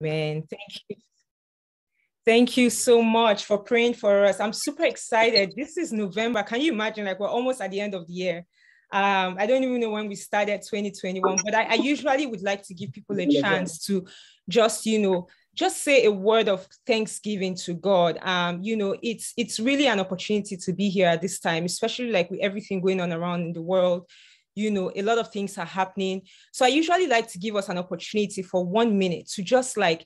Man, thank you. Thank you so much for praying for us. I'm super excited. This is November. Can you imagine? Like we're almost at the end of the year. Um, I don't even know when we started 2021, but I, I usually would like to give people a chance to just, you know, just say a word of thanksgiving to God. Um, you know, it's it's really an opportunity to be here at this time, especially like with everything going on around in the world. You know, a lot of things are happening. So I usually like to give us an opportunity for one minute to just like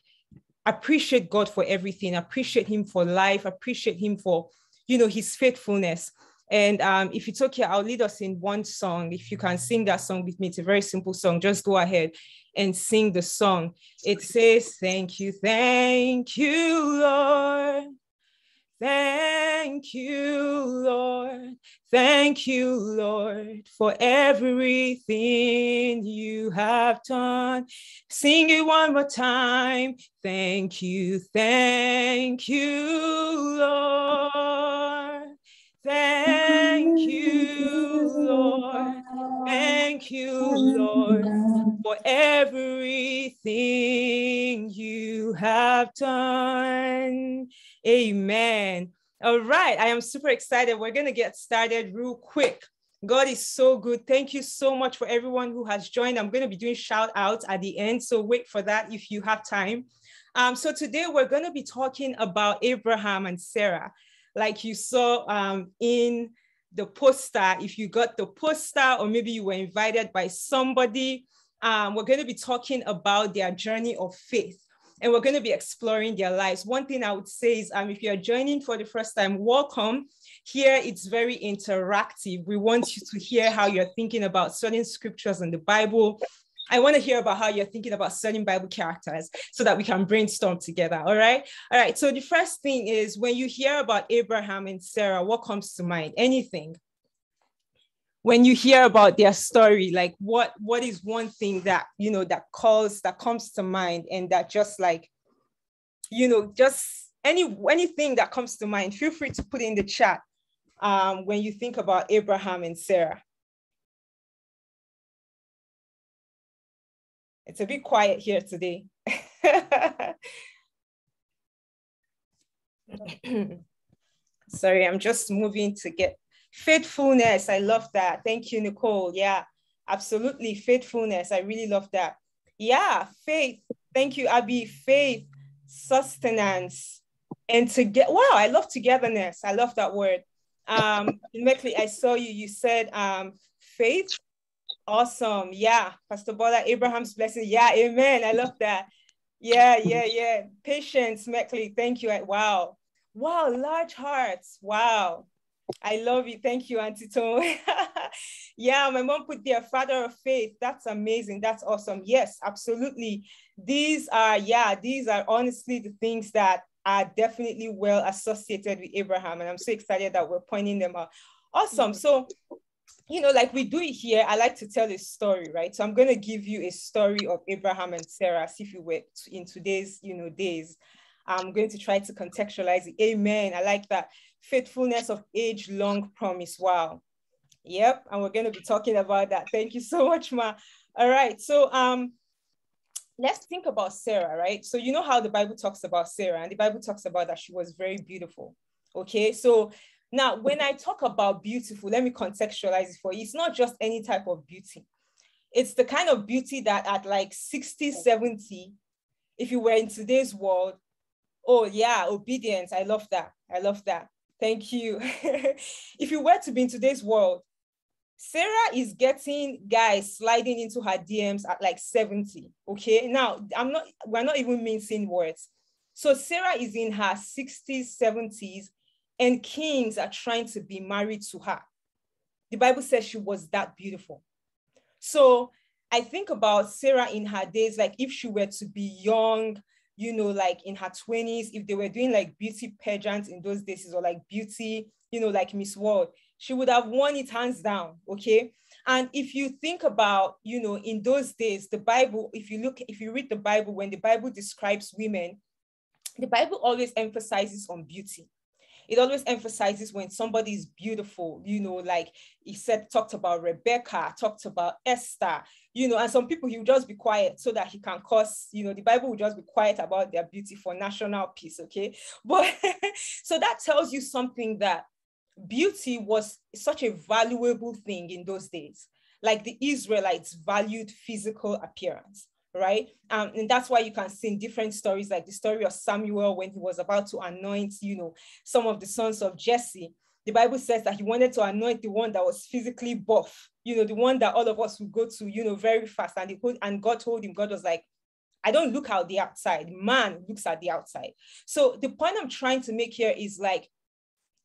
appreciate God for everything, appreciate Him for life, appreciate Him for, you know, His faithfulness. And um, if it's okay, I'll lead us in one song. If you can sing that song with me, it's a very simple song. Just go ahead and sing the song. It says, Thank you, thank you, Lord. Thank you, Lord. Thank you, Lord, for everything you have done. Sing it one more time. Thank you, thank you, Lord. Thank you. Thank you, Lord, for everything you have done. Amen. All right, I am super excited. We're going to get started real quick. God is so good. Thank you so much for everyone who has joined. I'm going to be doing shout outs at the end, so wait for that if you have time. Um, so today we're going to be talking about Abraham and Sarah, like you saw um, in the poster. If you got the poster, or maybe you were invited by somebody, um, we're going to be talking about their journey of faith and we're going to be exploring their lives. One thing I would say is um, if you're joining for the first time, welcome. Here it's very interactive. We want you to hear how you're thinking about certain scriptures in the Bible. I want to hear about how you're thinking about certain Bible characters so that we can brainstorm together. All right. All right. So the first thing is when you hear about Abraham and Sarah, what comes to mind? Anything? when you hear about their story like what what is one thing that you know that calls that comes to mind and that just like you know just any anything that comes to mind feel free to put in the chat um, when you think about abraham and sarah it's a bit quiet here today sorry i'm just moving to get Faithfulness, I love that. Thank you, Nicole. Yeah, absolutely. Faithfulness, I really love that. Yeah, faith. Thank you, Abby. Faith, sustenance, and to get wow, I love togetherness. I love that word. Um, Mekli, I saw you. You said um, faith. Awesome. Yeah, Pastor Bola, Abraham's blessing. Yeah, amen. I love that. Yeah, yeah, yeah. Patience, Mekli. Thank you. Wow. Wow, large hearts. Wow. I love you. Thank you, Auntie Tom. yeah, my mom put there, father of faith. That's amazing. That's awesome. Yes, absolutely. These are, yeah, these are honestly the things that are definitely well associated with Abraham. And I'm so excited that we're pointing them out. Awesome. So, you know, like we do it here, I like to tell a story, right? So I'm going to give you a story of Abraham and Sarah, as if you were in today's, you know, days. I'm going to try to contextualize it. Amen. I like that faithfulness of age long promise. Wow. Yep. And we're going to be talking about that. Thank you so much, Ma. All right. So um, let's think about Sarah, right? So you know how the Bible talks about Sarah, and the Bible talks about that she was very beautiful. Okay. So now when I talk about beautiful, let me contextualize it for you. It's not just any type of beauty. It's the kind of beauty that at like 60, 70, if you were in today's world, oh yeah, obedience. I love that. I love that. Thank you. if you were to be in today's world, Sarah is getting guys sliding into her DMs at like 70. Okay. Now, I'm not, we're not even mincing words. So Sarah is in her 60s, 70s, and kings are trying to be married to her. The Bible says she was that beautiful. So I think about Sarah in her days, like if she were to be young, you know, like in her 20s, if they were doing like beauty pageants in those days or like beauty, you know, like Miss World, she would have won it hands down. Okay. And if you think about, you know, in those days, the Bible, if you look, if you read the Bible, when the Bible describes women, the Bible always emphasizes on beauty. It always emphasizes when somebody is beautiful, you know, like he said, talked about Rebecca, talked about Esther, you know, and some people he'll just be quiet so that he can cause, you know, the Bible will just be quiet about their beauty for national peace, okay? But so that tells you something that beauty was such a valuable thing in those days. Like the Israelites valued physical appearance right? Um, and that's why you can see in different stories, like the story of Samuel when he was about to anoint, you know, some of the sons of Jesse. The Bible says that he wanted to anoint the one that was physically buff, you know, the one that all of us would go to, you know, very fast. And, he, and God told him, God was like, I don't look at the outside. Man looks at the outside. So the point I'm trying to make here is like,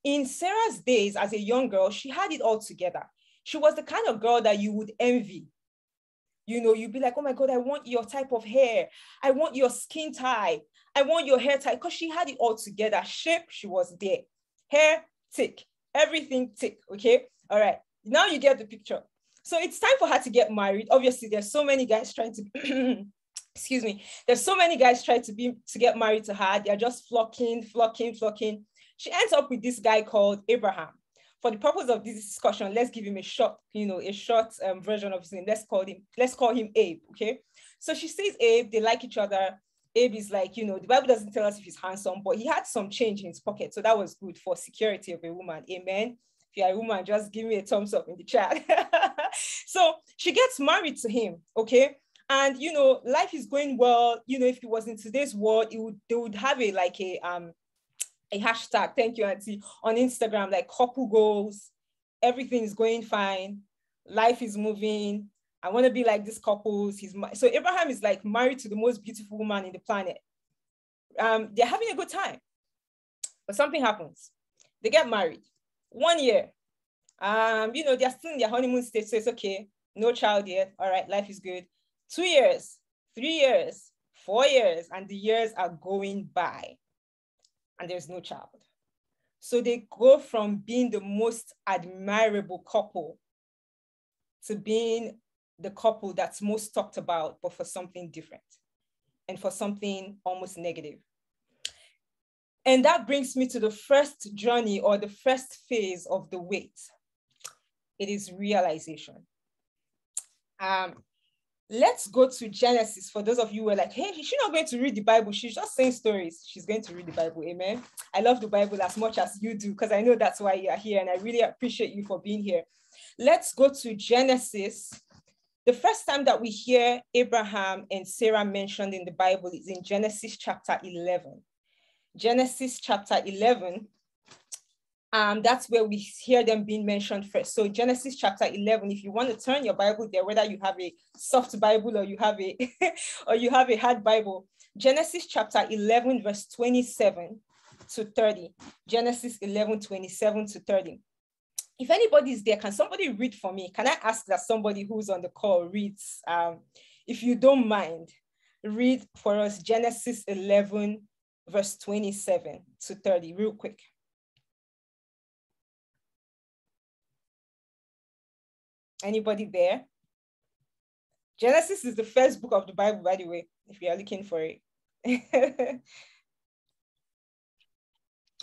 in Sarah's days as a young girl, she had it all together. She was the kind of girl that you would envy you know, you'd be like, oh my God, I want your type of hair. I want your skin type. I want your hair type. Because she had it all together. Shape, she was there. Hair, tick. Everything tick. Okay. All right. Now you get the picture. So it's time for her to get married. Obviously, there's so many guys trying to excuse me. There's so many guys trying to be to get married to her. They're just flocking, flocking, flocking. She ends up with this guy called Abraham for the purpose of this discussion, let's give him a short, you know, a short um, version of his name. Let's call him, let's call him Abe, okay? So she sees Abe, they like each other. Abe is like, you know, the Bible doesn't tell us if he's handsome, but he had some change in his pocket. So that was good for security of a woman. Amen. If you're a woman, just give me a thumbs up in the chat. so she gets married to him, okay? And you know, life is going well. You know, if it was in today's world, it would they would have a like a um a hashtag, thank you, Auntie, on Instagram, like couple goals, everything is going fine, life is moving. I want to be like this couples. He's so Abraham is like married to the most beautiful woman in the planet. Um, they're having a good time, but something happens. They get married. One year, um, you know, they're still in their honeymoon stage, so it's okay. No child yet. All right, life is good. Two years, three years, four years, and the years are going by and there's no child. So they go from being the most admirable couple to being the couple that's most talked about, but for something different and for something almost negative. And that brings me to the first journey or the first phase of the wait. It is realization. Um, let's go to Genesis for those of you who are like, hey, she's not going to read the Bible. She's just saying stories. She's going to read the Bible. Amen. I love the Bible as much as you do because I know that's why you are here. And I really appreciate you for being here. Let's go to Genesis. The first time that we hear Abraham and Sarah mentioned in the Bible is in Genesis chapter 11. Genesis chapter 11, um, that's where we hear them being mentioned first. So Genesis chapter 11, if you want to turn your Bible there, whether you have a soft Bible or you have a or you have a hard Bible, Genesis chapter 11, verse 27 to 30. Genesis 11, 27 to 30. If anybody is there, can somebody read for me? Can I ask that somebody who's on the call reads? Um, if you don't mind, read for us Genesis 11, verse 27 to 30, real quick. Anybody there? Genesis is the first book of the Bible, by the way, if you are looking for it.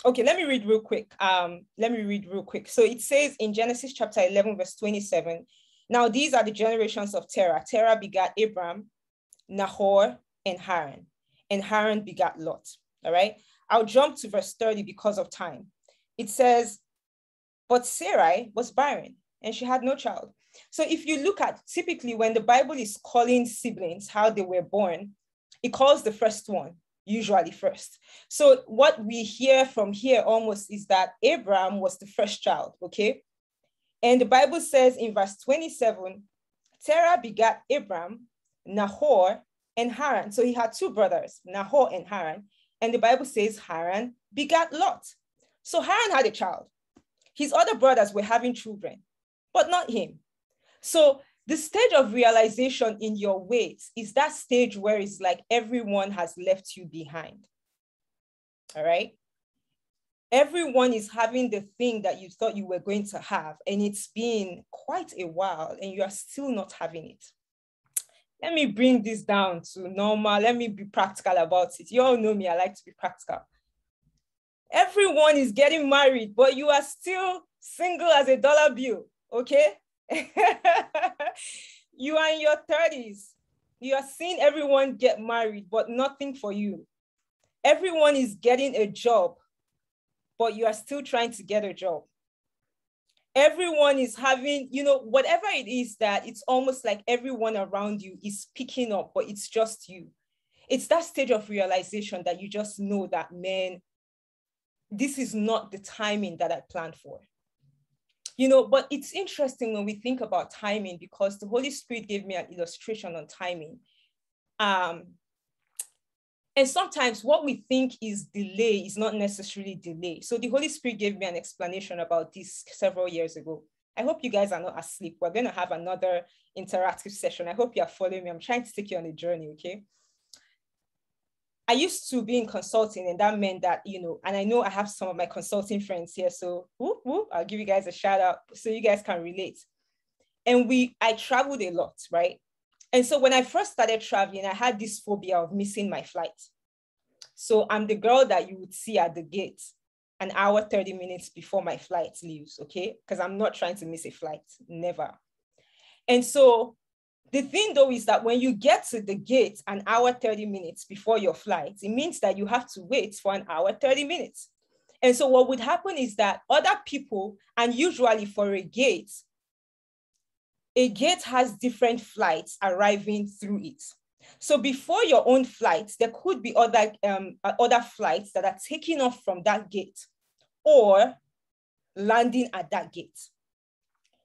okay, let me read real quick. Um, let me read real quick. So it says in Genesis chapter 11, verse 27, now these are the generations of Terah. Terah begat Abram, Nahor, and Haran. And Haran begat Lot. All right. I'll jump to verse 30 because of time. It says, but Sarai was barren and she had no child. So if you look at typically when the Bible is calling siblings how they were born, it calls the first one usually first. So what we hear from here almost is that Abraham was the first child, okay? And the Bible says in verse 27, Terah begat Abraham, Nahor, and Haran. So he had two brothers, Nahor and Haran. And the Bible says Haran begat Lot. So Haran had a child. His other brothers were having children, but not him. So the stage of realization in your wait is that stage where it's like everyone has left you behind. All right. Everyone is having the thing that you thought you were going to have, and it's been quite a while, and you are still not having it. Let me bring this down to normal. Let me be practical about it. You all know me, I like to be practical. Everyone is getting married, but you are still single as a dollar bill, okay? you are in your 30s. You are seeing everyone get married, but nothing for you. Everyone is getting a job, but you are still trying to get a job. Everyone is having, you know, whatever it is that it's almost like everyone around you is picking up, but it's just you. It's that stage of realization that you just know that, man, this is not the timing that I planned for. You know, but it's interesting when we think about timing because the Holy Spirit gave me an illustration on timing. Um, and sometimes what we think is delay is not necessarily delay. So the Holy Spirit gave me an explanation about this several years ago. I hope you guys are not asleep. We're going to have another interactive session. I hope you are following me. I'm trying to take you on a journey, okay? I used to be in consulting, and that meant that, you know, and I know I have some of my consulting friends here. So whoop, whoop, I'll give you guys a shout out so you guys can relate. And we, I traveled a lot, right? And so when I first started traveling, I had this phobia of missing my flight. So I'm the girl that you would see at the gate an hour, 30 minutes before my flight leaves, okay? Because I'm not trying to miss a flight, never. And so the thing though is that when you get to the gate an hour, 30 minutes before your flight, it means that you have to wait for an hour, 30 minutes. And so what would happen is that other people, and usually for a gate, a gate has different flights arriving through it. So before your own flight, there could be other, um, other flights that are taking off from that gate or landing at that gate.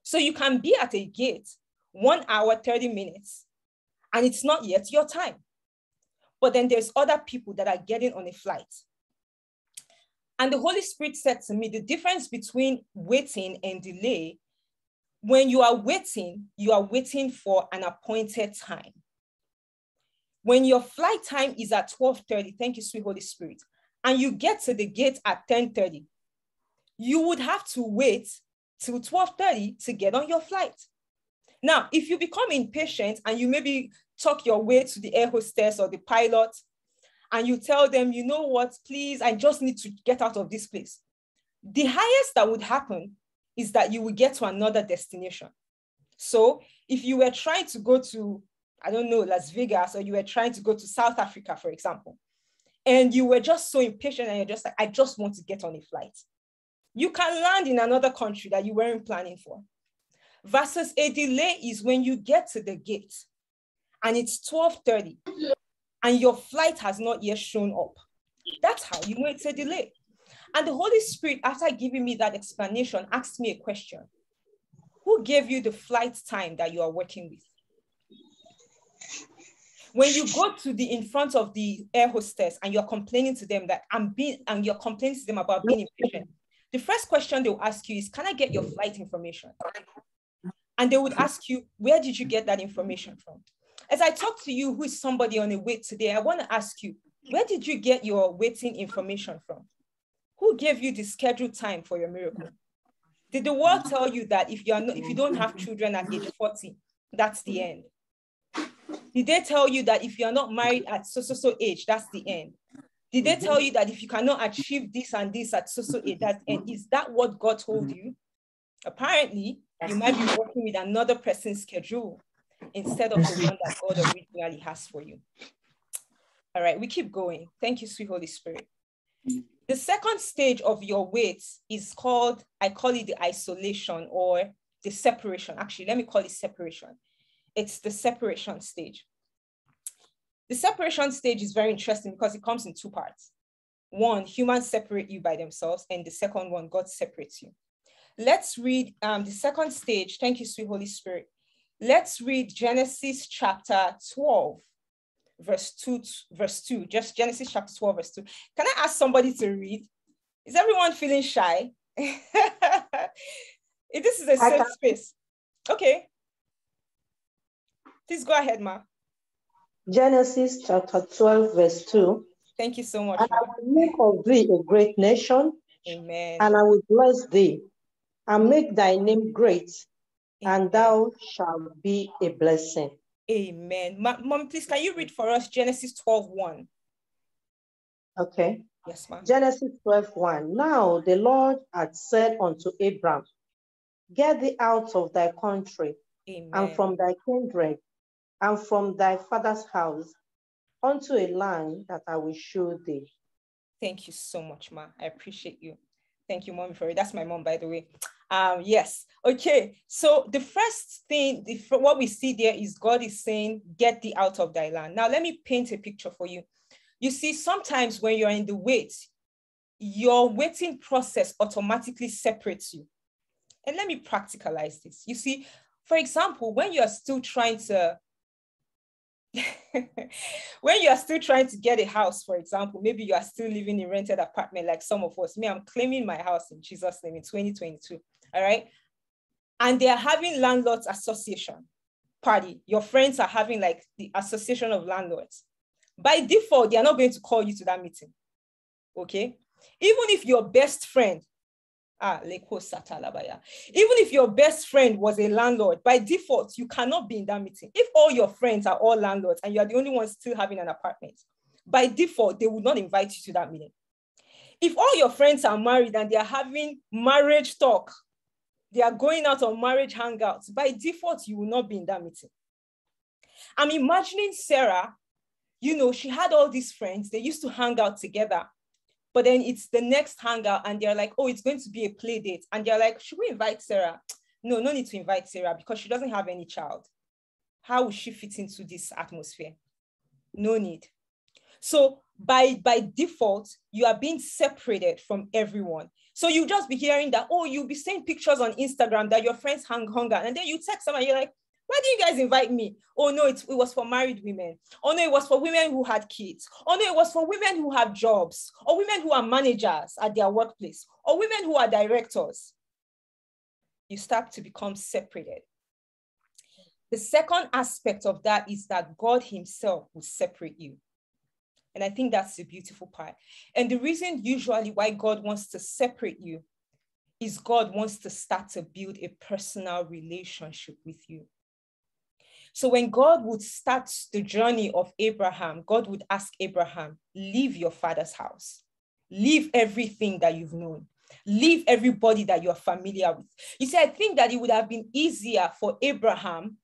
So you can be at a gate one hour, 30 minutes, and it's not yet your time. But then there's other people that are getting on a flight. And the Holy Spirit said to me, the difference between waiting and delay, when you are waiting, you are waiting for an appointed time. When your flight time is at 12:30, thank you, sweet Holy Spirit, and you get to the gate at 10:30, you would have to wait till 12:30 to get on your flight. Now, if you become impatient and you maybe talk your way to the air hostess or the pilot and you tell them, you know what, please, I just need to get out of this place. The highest that would happen is that you will get to another destination. So if you were trying to go to, I don't know, Las Vegas, or you were trying to go to South Africa, for example, and you were just so impatient and you're just like, I just want to get on a flight. You can land in another country that you weren't planning for. Versus a delay is when you get to the gate and it's 12:30 and your flight has not yet shown up. That's how you know it's a delay. And the Holy Spirit, after giving me that explanation, asked me a question. Who gave you the flight time that you are working with? When you go to the in front of the air hostess and you're complaining to them that I'm being and you're complaining to them about being impatient, the first question they'll ask you is, Can I get your flight information? And they would ask you, where did you get that information from? As I talk to you, who is somebody on a wait today, I want to ask you, where did you get your waiting information from? Who gave you the scheduled time for your miracle? Did the world tell you that if you are not, if you don't have children at age 40, that's the end? Did they tell you that if you are not married at so so so age, that's the end? Did they tell you that if you cannot achieve this and this at so so age, that's end? Is that what God told you? Apparently, you might be working with another person's schedule instead of the one that God originally has for you. All right, we keep going. Thank you, sweet Holy Spirit. The second stage of your wait is called, I call it the isolation or the separation. Actually, let me call it separation. It's the separation stage. The separation stage is very interesting because it comes in two parts. One, humans separate you by themselves, and the second one, God separates you. Let's read um, the second stage. Thank you, sweet Holy Spirit. Let's read Genesis chapter 12, verse 2, verse 2. Just Genesis chapter 12, verse 2. Can I ask somebody to read? Is everyone feeling shy? this is a safe space. Okay. Please go ahead, Ma. Genesis chapter 12, verse 2. Thank you so much. And I will make of thee a great nation. Amen. And I will bless thee and make thy name great, Amen. and thou shalt be a blessing. Amen. Mom, please, can you read for us Genesis 12 1? Okay. Yes, ma'am. Genesis 12 1. Now the Lord had said unto Abram, Get thee out of thy country Amen. and from thy kindred and from thy father's house unto a land that I will show thee. Thank you so much, Ma. I appreciate you. Thank you, Mommy, for it. That's my mom, by the way. Um, yes. Okay. So the first thing, the, what we see there is God is saying, get thee out of thy land. Now, let me paint a picture for you. You see, sometimes when you're in the wait, your waiting process automatically separates you. And let me practicalize this. You see, for example, when you're still trying to when you are still trying to get a house, for example, maybe you are still living in rented apartment like some of us. Me, I'm claiming my house in Jesus' name in 2022. All right. And they are having landlords association party. Your friends are having like the association of landlords. By default, they are not going to call you to that meeting. Okay. Even if your best friend Ah, Leko Satalabaya. Even if your best friend was a landlord, by default, you cannot be in that meeting. If all your friends are all landlords and you are the only one still having an apartment, by default, they would not invite you to that meeting. If all your friends are married and they are having marriage talk, they are going out on marriage hangouts, by default, you will not be in that meeting. I'm imagining Sarah, you know, she had all these friends, they used to hang out together. But then it's the next hangout, and they're like, oh, it's going to be a play date. And they're like, should we invite Sarah? No, no need to invite Sarah because she doesn't have any child. How will she fit into this atmosphere? No need. So by, by default, you are being separated from everyone. So you just be hearing that, oh, you'll be seeing pictures on Instagram that your friends hang hunger. And then you text someone, you're like, why did you guys invite me? Oh no, it was for married women. Oh no, it was for women who had kids. Oh no, it was for women who have jobs, or women who are managers at their workplace, or women who are directors. You start to become separated. The second aspect of that is that God Himself will separate you. And I think that's the beautiful part. And the reason usually why God wants to separate you is God wants to start to build a personal relationship with you. So when God would start the journey of Abraham, God would ask Abraham, leave your father's house, leave everything that you've known, leave everybody that you're familiar with. You see, I think that it would have been easier for Abraham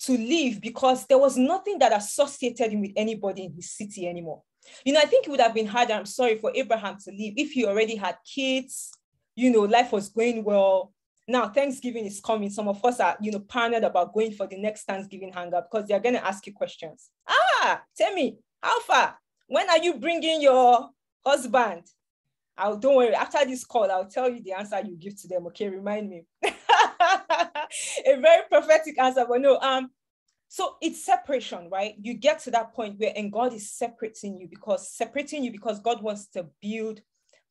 to leave because there was nothing that associated him with anybody in his city anymore. You know, I think it would have been harder, I'm sorry, for Abraham to leave if he already had kids, you know, life was going well, now, Thanksgiving is coming. Some of us are, you know, paranoid about going for the next Thanksgiving hangout because they're going to ask you questions. Ah, tell me, how far? When are you bringing your husband? I'll don't worry. After this call, I'll tell you the answer you give to them. Okay, remind me. A very prophetic answer, but no. Um, so it's separation, right? You get to that point where, and God is separating you because separating you because God wants to build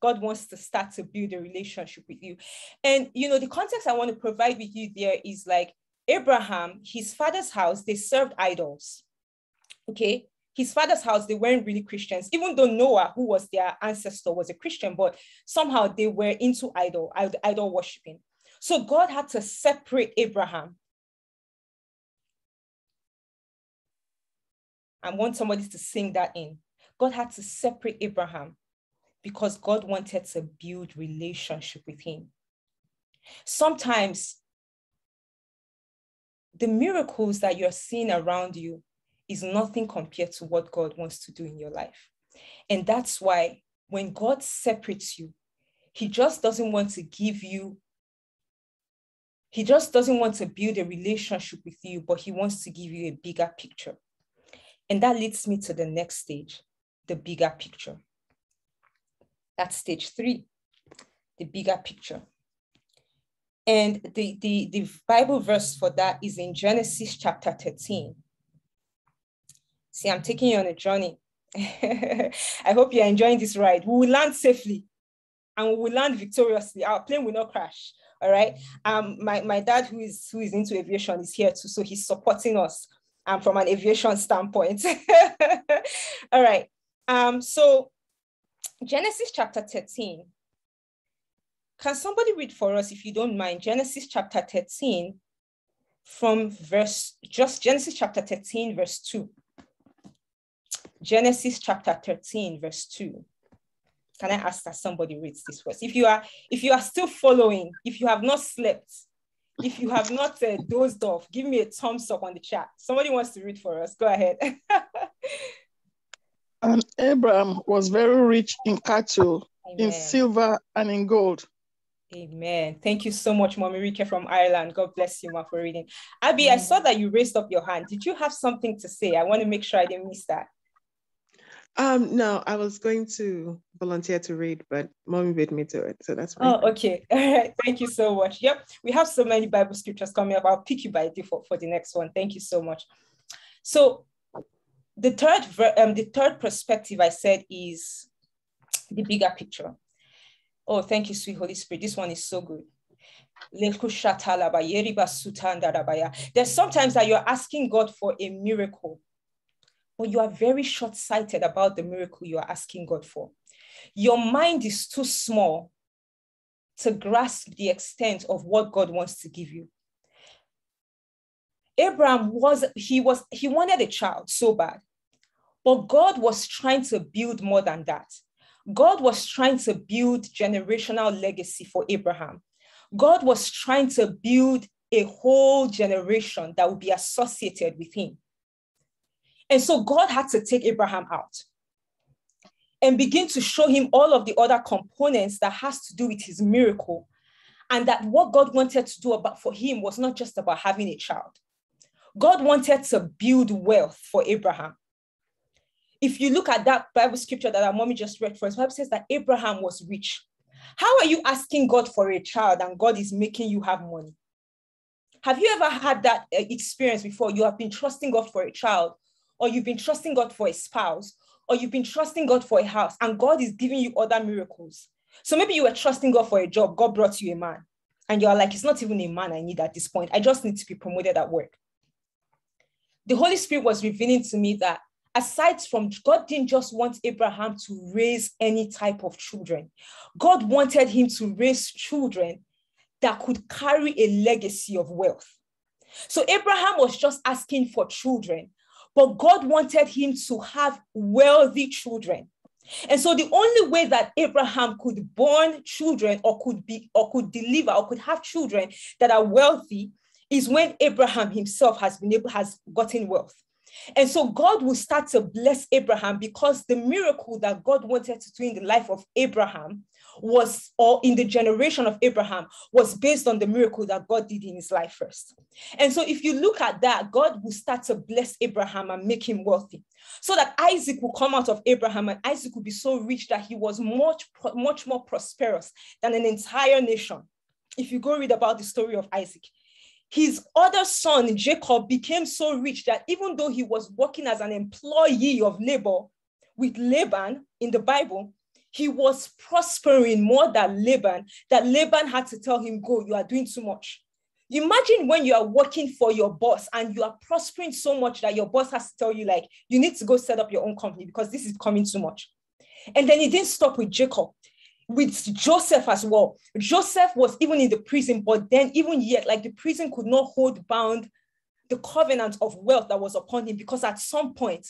God wants to start to build a relationship with you. And, you know, the context I want to provide with you there is like Abraham, his father's house, they served idols. Okay. His father's house, they weren't really Christians, even though Noah, who was their ancestor, was a Christian, but somehow they were into idol, idol worshiping. So God had to separate Abraham. I want somebody to sing that in. God had to separate Abraham because God wanted to build relationship with him. Sometimes the miracles that you're seeing around you is nothing compared to what God wants to do in your life. And that's why when God separates you, he just doesn't want to give you he just doesn't want to build a relationship with you, but he wants to give you a bigger picture. And that leads me to the next stage, the bigger picture. That's stage three, the bigger picture. And the, the, the Bible verse for that is in Genesis chapter 13. See, I'm taking you on a journey. I hope you're enjoying this ride. We will land safely and we will land victoriously. Our plane will not crash. All right. Um, my, my dad, who is who is into aviation, is here too. So he's supporting us um, from an aviation standpoint. All right. Um, so Genesis chapter 13. Can somebody read for us, if you don't mind, Genesis chapter 13 from verse, just Genesis chapter 13, verse 2. Genesis chapter 13, verse 2. Can I ask that somebody reads this first? If you are, if you are still following, if you have not slept, if you have not uh, dozed off, give me a thumbs up on the chat. Somebody wants to read for us. Go ahead. and Abraham was very rich in cattle, Amen. in silver, and in gold. Amen. Thank you so much, Mommy Rika from Ireland. God bless you, Ma, for reading. Abby, I saw that you raised up your hand. Did you have something to say? I want to make sure I didn't miss that. Um, no, I was going to volunteer to read, but mommy made me do it. So that's fine. Oh, okay. All right. Thank you so much. Yep. We have so many Bible scriptures coming up. I'll pick you by default for the next one. Thank you so much. So the third um, the third perspective I said is the bigger picture. Oh, thank you, sweet Holy Spirit. This one is so good. There's sometimes that you're asking God for a miracle, but you are very short sighted about the miracle you are asking God for. Your mind is too small to grasp the extent of what God wants to give you. Abraham was, he was, he wanted a child so bad, but God was trying to build more than that. God was trying to build generational legacy for Abraham. God was trying to build a whole generation that would be associated with him. And so God had to take Abraham out and begin to show him all of the other components that has to do with his miracle. And that what God wanted to do about for him was not just about having a child. God wanted to build wealth for Abraham if you look at that Bible scripture that our mommy just read for us, Bible says that Abraham was rich. How are you asking God for a child and God is making you have money? Have you ever had that uh, experience before? You have been trusting God for a child, or you've been trusting God for a spouse, or you've been trusting God for a house, and God is giving you other miracles. So maybe you were trusting God for a job, God brought you a man, and you're like, it's not even a man I need at this point. I just need to be promoted at work. The Holy Spirit was revealing to me that aside from God didn't just want Abraham to raise any type of children, God wanted him to raise children that could carry a legacy of wealth. So Abraham was just asking for children, but God wanted him to have wealthy children. And so the only way that Abraham could born children or could be or could deliver or could have children that are wealthy is when Abraham himself has been able has gotten wealth. And so God will start to bless Abraham because the miracle that God wanted to do in the life of Abraham was, or in the generation of Abraham, was based on the miracle that God did in his life first. And so if you look at that, God will start to bless Abraham and make him wealthy. So that Isaac will come out of Abraham and Isaac will be so rich that he was much, much more prosperous than an entire nation. If you go read about the story of Isaac, his other son, Jacob, became so rich that even though he was working as an employee of labor with Laban in the Bible, he was prospering more than Laban, that Laban had to tell him, Go, you are doing too much. Imagine when you are working for your boss and you are prospering so much that your boss has to tell you, like, you need to go set up your own company because this is coming too much. And then he didn't stop with Jacob with Joseph as well. Joseph was even in the prison, but then even yet, like the prison could not hold bound the covenant of wealth that was upon him because at some point,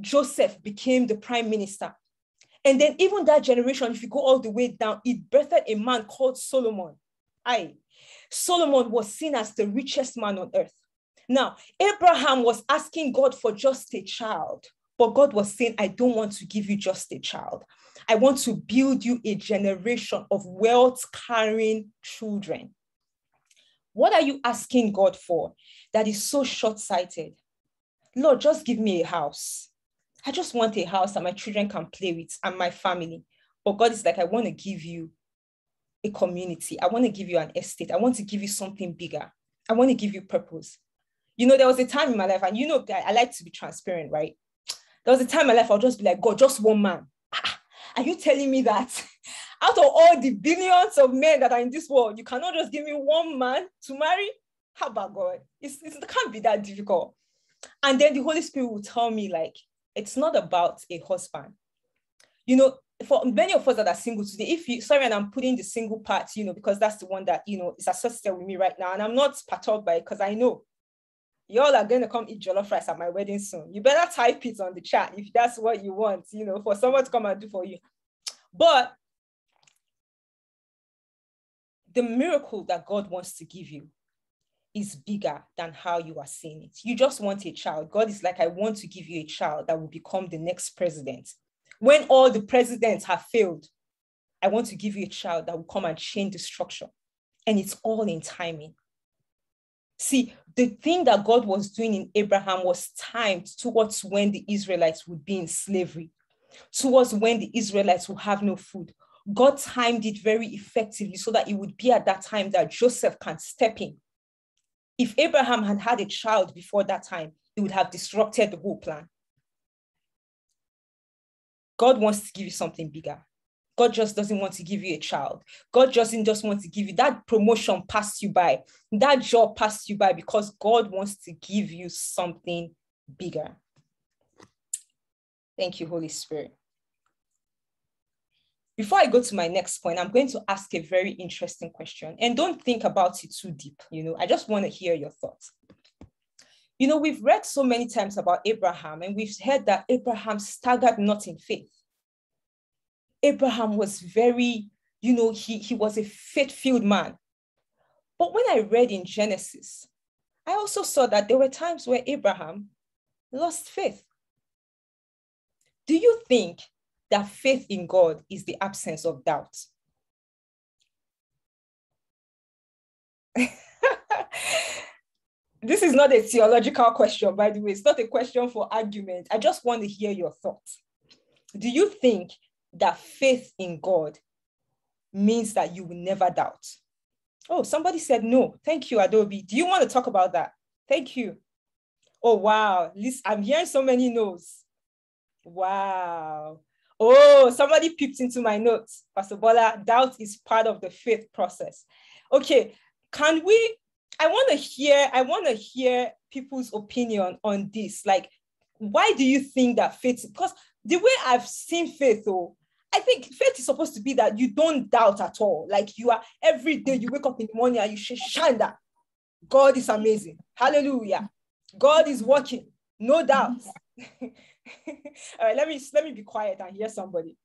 Joseph became the prime minister. And then even that generation, if you go all the way down, it birthed a man called Solomon. I Solomon was seen as the richest man on earth. Now, Abraham was asking God for just a child, but God was saying, I don't want to give you just a child. I want to build you a generation of wealth carrying children. What are you asking God for that is so short sighted? Lord, just give me a house. I just want a house that my children can play with and my family. But God is like, I want to give you a community. I want to give you an estate. I want to give you something bigger. I want to give you purpose. You know, there was a time in my life, and you know, I, I like to be transparent, right? There was a time in my life I'll just be like, God, just one man. Ah, are you telling me that out of all the billions of men that are in this world, you cannot just give me one man to marry? How about God? It's, it can't be that difficult. And then the Holy Spirit will tell me, like, it's not about a husband. You know, for many of us that are single today, if you sorry, and I'm putting the single part, you know, because that's the one that you know is associated with me right now, and I'm not perturbed by it because I know y'all are going to come eat jollof rice at my wedding soon. You better type it on the chat if that's what you want, you know, for someone to come and do for you. But the miracle that God wants to give you is bigger than how you are seeing it. You just want a child. God is like, I want to give you a child that will become the next president. When all the presidents have failed, I want to give you a child that will come and change the structure. And it's all in timing. See, the thing that God was doing in Abraham was timed towards when the Israelites would be in slavery, towards when the Israelites will have no food. God timed it very effectively so that it would be at that time that Joseph can step in. If Abraham had had a child before that time, it would have disrupted the whole plan. God wants to give you something bigger. God just doesn't want to give you a child. God doesn't just want to give you that promotion passed you by, that job passed you by because God wants to give you something bigger. Thank you, Holy Spirit. Before I go to my next point, I'm going to ask a very interesting question. And don't think about it too deep. You know, I just want to hear your thoughts. You know, we've read so many times about Abraham, and we've heard that Abraham staggered not in faith. Abraham was very, you know, he, he was a faith-filled man. But when I read in Genesis, I also saw that there were times where Abraham lost faith. Do you think that faith in God is the absence of doubt? this is not a theological question, by the way. It's not a question for argument. I just want to hear your thoughts. Do you think that faith in God means that you will never doubt. Oh, somebody said no. Thank you, Adobe. Do you want to talk about that? Thank you. Oh, wow. I'm hearing so many no's. Wow. Oh, somebody peeped into my notes. Pastor Bola, doubt is part of the faith process. Okay, can we? I want to hear, I want to hear people's opinion on this. Like, why do you think that faith? Because the way I've seen faith, oh, I think faith is supposed to be that you don't doubt at all. Like you are every day, you wake up in the morning and you say, Shanda, God is amazing. Hallelujah. God is working. No doubt. all right, let me let me be quiet and hear somebody.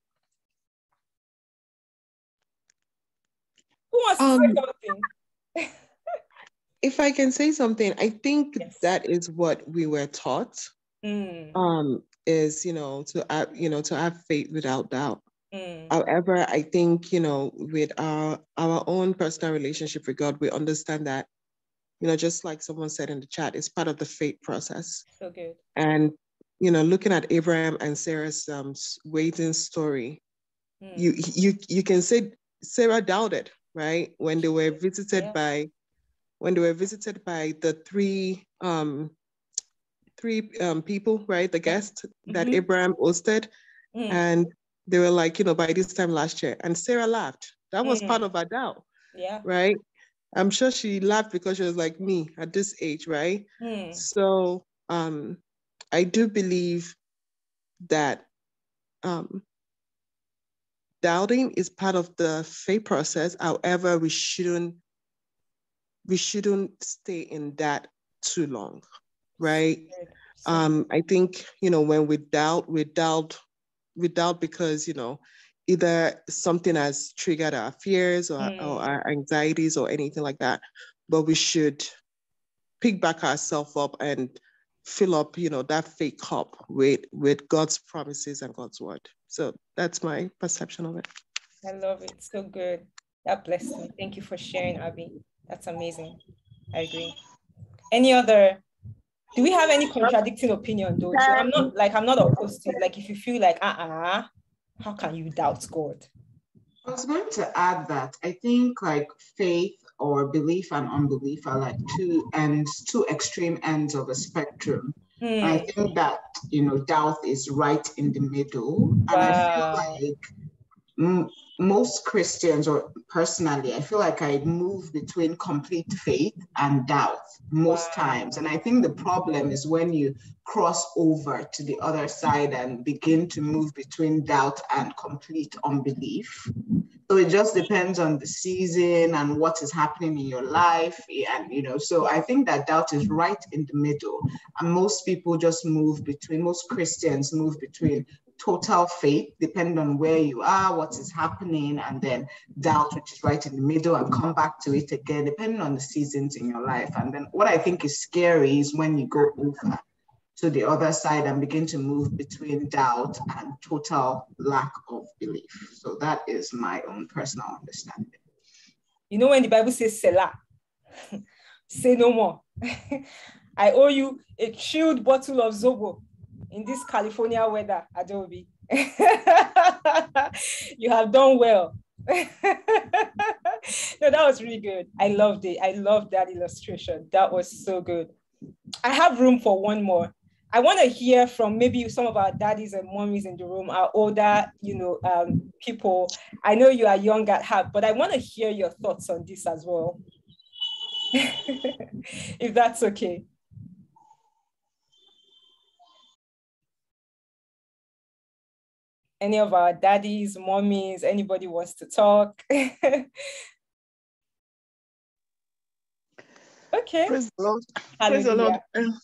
Who wants to um, say something? if I can say something, I think yes. that is what we were taught. Mm. Um, is you know to have you know to have faith without doubt Mm. However, I think, you know, with our our own personal relationship with God, we understand that, you know, just like someone said in the chat, it's part of the faith process. So good. And, you know, looking at Abraham and Sarah's um, waiting story, mm. you you you can say Sarah doubted, right? When they were visited yeah. by when they were visited by the three um three um people, right? The guests mm-hmm. that Abraham hosted. Mm. And they were like, you know, by this time last year. And Sarah laughed. That was mm. part of her doubt. Yeah. Right. I'm sure she laughed because she was like me at this age, right? So um I do believe that um doubting is part of the faith process. However, we shouldn't we shouldn't stay in that too long, right? Um, I think you know when we doubt, we doubt without because you know either something has triggered our fears or, mm. or our anxieties or anything like that but we should pick back ourselves up and fill up you know that fake cup with with god's promises and god's word. So that's my perception of it. I love it. So good. That blessed me. Thank you for sharing abby. That's amazing. I agree. Any other do we have any contradicting opinion though? So I'm not like I'm not opposed to. Like if you feel like uh-uh, how can you doubt God? I was going to add that I think like faith or belief and unbelief are like two ends, two extreme ends of a spectrum. Hmm. I think that you know doubt is right in the middle, wow. and I feel like most Christians, or personally, I feel like I move between complete faith and doubt most wow. times. And I think the problem is when you cross over to the other side and begin to move between doubt and complete unbelief. So it just depends on the season and what is happening in your life. And, you know, so I think that doubt is right in the middle. And most people just move between, most Christians move between total faith, depending on where you are, what is happening, and then doubt, which is right in the middle, and come back to it again, depending on the seasons in your life. And then what I think is scary is when you go over to the other side and begin to move between doubt and total lack of belief. So that is my own personal understanding. You know, when the Bible says Selah, say no more. I owe you a chilled bottle of Zobo in this California weather, Adobe. you have done well. no, that was really good. I loved it. I loved that illustration. That was so good. I have room for one more. I want to hear from maybe some of our daddies and mommies in the room, our older, you know, um, people. I know you are young at heart, but I want to hear your thoughts on this as well, if that's okay. Any of our daddies, mommies, anybody wants to talk? okay. Praise the Lord. Praise the Lord. Um,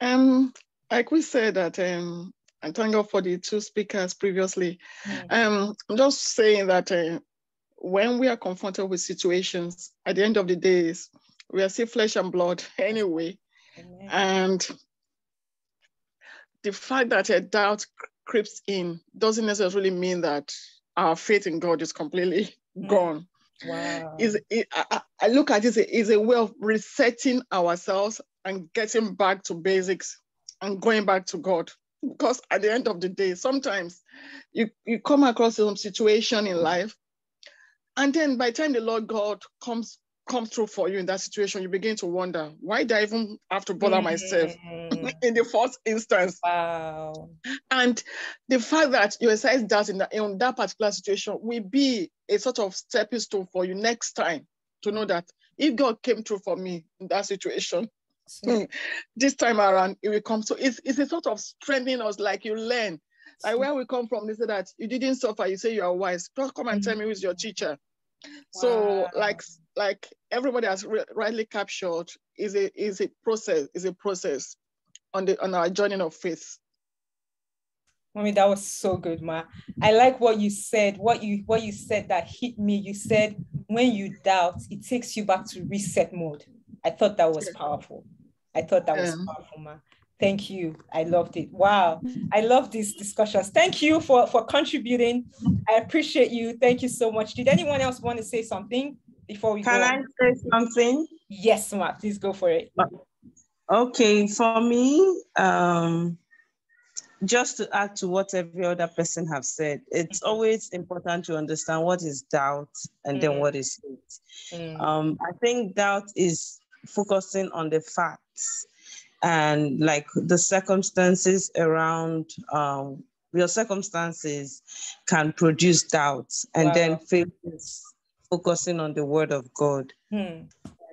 um, like we said that, um, and thank God for the two speakers previously. Mm. Um, I'm just saying that uh, when we are confronted with situations, at the end of the days, we are still flesh and blood anyway. Amen. And the fact that a doubt creeps in doesn't necessarily mean that our faith in God is completely mm. gone. Wow. Is it, I, I, look at it as a way of resetting ourselves and getting back to basics and going back to God. Because at the end of the day, sometimes you, you come across some situation in life, and then by the time the Lord God comes comes through for you in that situation, you begin to wonder, why do I even have to bother mm-hmm. myself in the first instance? Wow. And the fact that you exercise that in, that in that particular situation will be a sort of stepping stone for you next time to know that if God came through for me in that situation, so, this time around it will come. So it's, it's a sort of strengthening us, like you learn. Like where we come from, they say that you didn't suffer, you say you are wise. Just come and tell me who's your teacher. Wow. So like like everybody has rightly captured is a is a process, is a process on the on our journey of faith. I mean, that was so good, Ma. I like what you said, what you what you said that hit me. You said when you doubt, it takes you back to reset mode. I thought that was powerful. I thought that was powerful, ma. Thank you. I loved it. Wow. I love these discussions. Thank you for, for contributing. I appreciate you. Thank you so much. Did anyone else want to say something before we Can? I say something? Yes, ma. Please go for it. Okay. For me, um, just to add to what every other person have said, it's mm-hmm. always important to understand what is doubt and mm-hmm. then mm. what is faith. Mm-hmm. Um, I think doubt is focusing on the facts and like the circumstances around um, your circumstances can produce doubts and wow. then faith is focusing on the word of god hmm.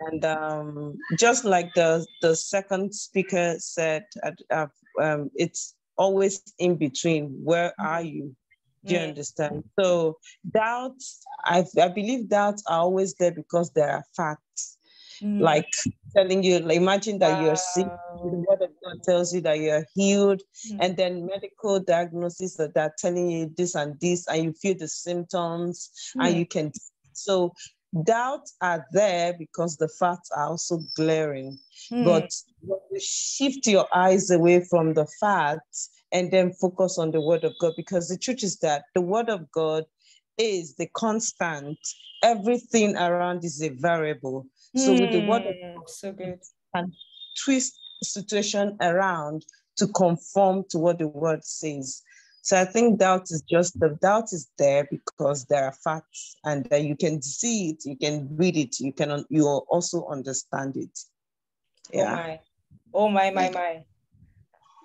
and um, just like the the second speaker said uh, um, it's always in between where hmm. are you do you hmm. understand so doubts I, I believe doubts are always there because there are facts mm. like telling you, like, imagine that wow. you're sick, the word of God tells you that you're healed, mm. and then medical diagnosis that are telling you this and this, and you feel the symptoms, mm. and you can. So doubts are there because the facts are also glaring. Mm. But when you shift your eyes away from the facts and then focus on the word of God, because the truth is that the word of God is the constant. Everything around is a variable. So with the word of hmm, God, so good. and twist situation around to conform to what the word says. So I think doubt is just the doubt is there because there are facts and that you can see it, you can read it, you can you also understand it. Oh yeah. Oh my, oh my, my, my.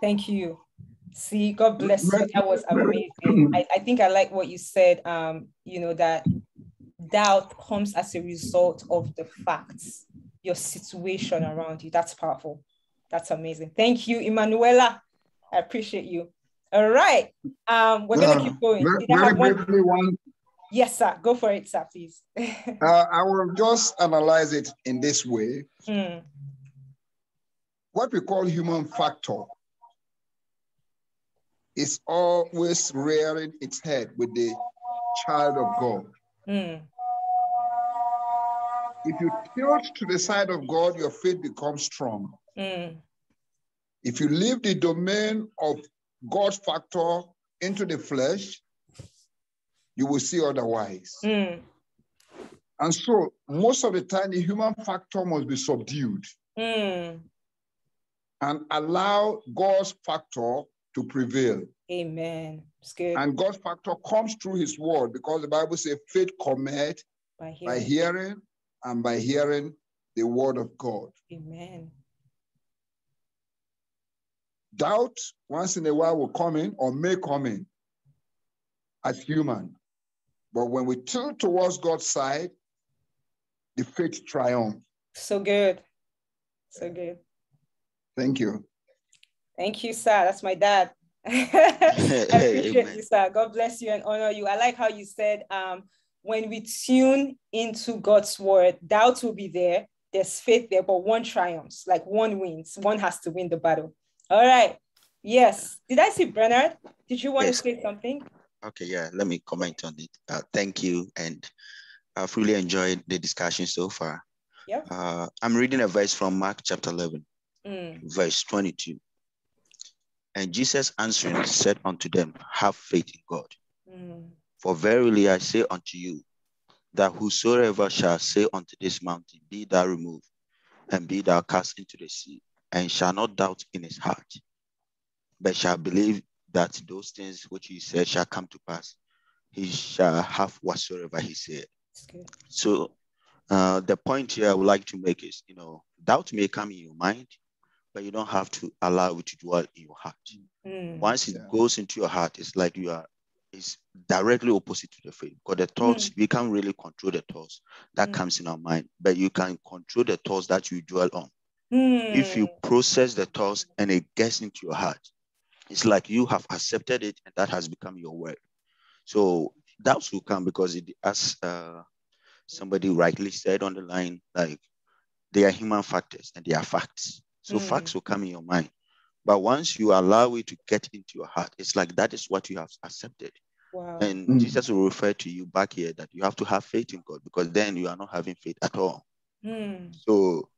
Thank you. See, God bless you. That was amazing. I, I think I like what you said. Um, you know, that doubt comes as a result of the facts, your situation around you. That's powerful. That's amazing. Thank you, Emanuela. I appreciate you. All right. Um, we're gonna keep going. Very, very briefly, one. Yes, sir. Go for it, sir, please. uh, I will just analyze it in this way. Mm. What we call human factor is always rearing its head with the child of God. Mm. If you tilt to the side of God, your faith becomes strong. Mm. If you leave the domain of God's factor into the flesh, you will see otherwise. Mm. And so, most of the time, the human factor must be subdued mm. and allow God's factor to prevail. Amen. And God's factor comes through his word because the Bible says faith cometh by hearing. by hearing and by hearing the word of God. Amen. Doubt once in a while will come in or may come in as human. But when we turn towards God's side, the faith triumphs. So good. So good. Thank you. Thank you, sir. That's my dad. I appreciate you, sir. God bless you and honor you. I like how you said um, when we tune into God's word, doubt will be there. There's faith there, but one triumphs, like one wins. One has to win the battle. All right. Yes. Did I see Bernard? Did you want yes. to say something? Okay, yeah. Let me comment on it. Uh, thank you. And I've really enjoyed the discussion so far. Yeah. Uh, I'm reading a verse from Mark chapter 11, mm. verse 22. And Jesus answering said unto them, Have faith in God. Mm. For verily I say unto you, that whosoever shall say unto this mountain, Be thou removed, and be thou cast into the sea, and shall not doubt in his heart, but shall believe that those things which he said shall come to pass, he shall have whatsoever he said. So uh, the point here I would like to make is, you know, doubt may come in your mind, but you don't have to allow it to dwell in your heart. Mm. Once it yeah. goes into your heart, it's like you are is directly opposite to the faith because the thoughts mm. we can't really control the thoughts that mm. comes in our mind but you can control the thoughts that you dwell on mm. if you process the thoughts and it gets into your heart it's like you have accepted it and that has become your word so doubts will come because it as uh, somebody rightly said on the line like they are human factors and they are facts so facts will come in your mind but once you allow it to get into your heart, it's like that is what you have accepted. Wow. And mm. Jesus will refer to you back here that you have to have faith in God because then you are not having faith at all. Mm. So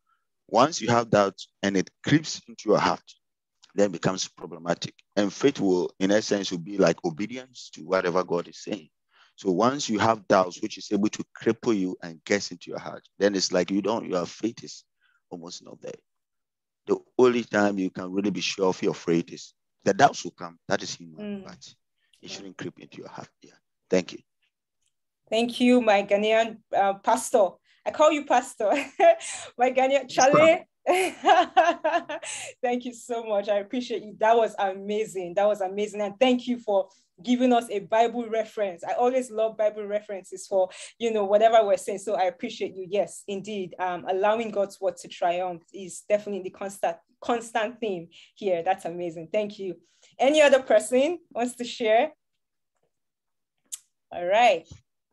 once you have that and it creeps into your heart, then becomes problematic. And faith will, in essence, will be like obedience to whatever God is saying. So once you have doubts, which is able to cripple you and gets into your heart, then it's like you don't, your faith is almost not there the only time you can really be sure of your faith is the doubts will come. That is human, mm. but it shouldn't creep into your heart. Yeah. Thank you. Thank you, my Ghanaian uh, pastor. I call you pastor. my Ghanaian Chale. thank you so much. I appreciate you. That was amazing. That was amazing. And thank you for giving us a Bible reference. I always love Bible references for, you know, whatever we're saying. So I appreciate you. Yes, indeed. Um, allowing God's word to triumph is definitely the constant, constant theme here. That's amazing. Thank you. Any other person wants to share? All right.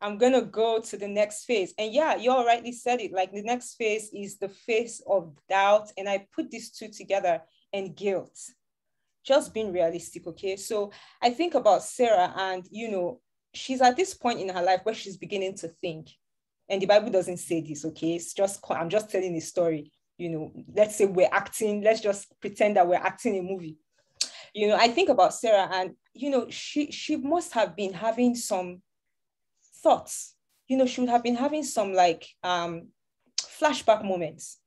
I'm gonna go to the next phase. And yeah, you all rightly said it. Like the next phase is the phase of doubt. And I put these two together and guilt just being realistic, okay? So I think about Sarah and, you know, she's at this point in her life where she's beginning to think. And the Bible doesn't say this, okay? It's just, I'm just telling a story. You know, let's say we're acting, let's just pretend that we're acting a movie. You know, I think about Sarah and, you know, she, she must have been having some thoughts. You know, she would have been having some like um, flashback moments.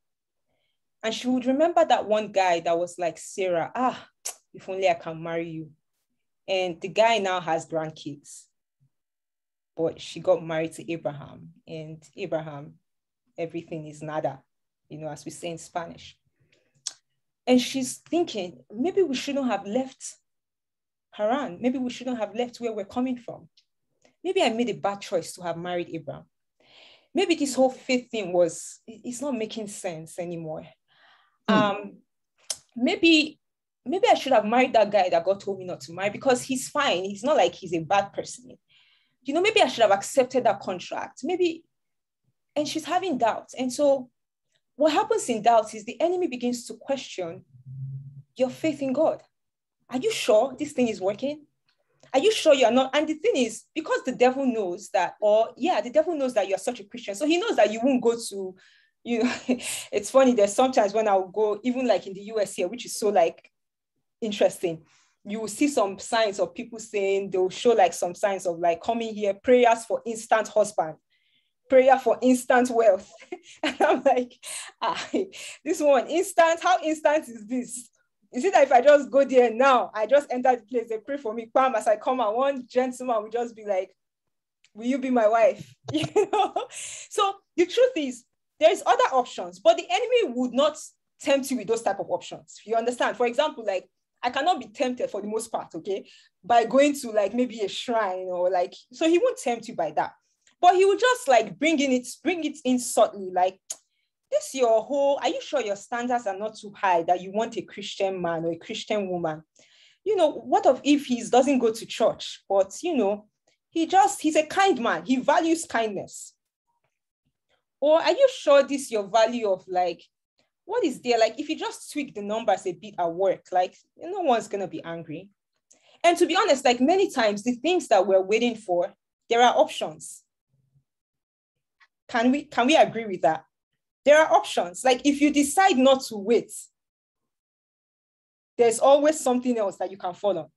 And she would remember that one guy that was like, Sarah, ah, if only I can marry you. And the guy now has grandkids. But she got married to Abraham, and Abraham, everything is nada, you know, as we say in Spanish. And she's thinking, maybe we shouldn't have left Haran. Maybe we shouldn't have left where we're coming from. Maybe I made a bad choice to have married Abraham. Maybe this whole faith thing was, it's not making sense anymore. Mm. Um, maybe maybe I should have married that guy that God told me not to marry because he's fine. He's not like he's a bad person. You know, maybe I should have accepted that contract. Maybe, and she's having doubts. And so what happens in doubts is the enemy begins to question your faith in God. Are you sure this thing is working? Are you sure you're not? And the thing is, because the devil knows that, or yeah, the devil knows that you're such a Christian. So he knows that you won't go to, you know, it's funny. There's sometimes when I'll go, even like in the US here, which is so like interesting, you will see some signs of people saying they'll show like some signs of like coming here, prayers for instant husband, prayer for instant wealth. and I'm like, ah, this one, instant, how instant is this? Is it that if I just go there now, I just enter the place, they pray for me, bam, as I come out, one gentleman will just be like, will you be my wife? You know? So the truth is, there is other options, but the enemy would not tempt you with those type of options. You understand? For example, like I cannot be tempted for the most part, okay, by going to like maybe a shrine or like, so he won't tempt you by that. But he will just like bring in it, bring it in subtly, like this your whole, are you sure your standards are not too high that you want a Christian man or a Christian woman? You know, what of if he doesn't go to church, but you know, he just, he's a kind man, he values kindness. Or are you sure this your value of like what is there? Like, if you just tweak the numbers a bit at work, like, no one's going to be angry. And to be honest, like many times, the things that we're waiting for, there are options. Can we, can we agree with that? There are options. Like, if you decide not to wait, there's always something else that you can follow.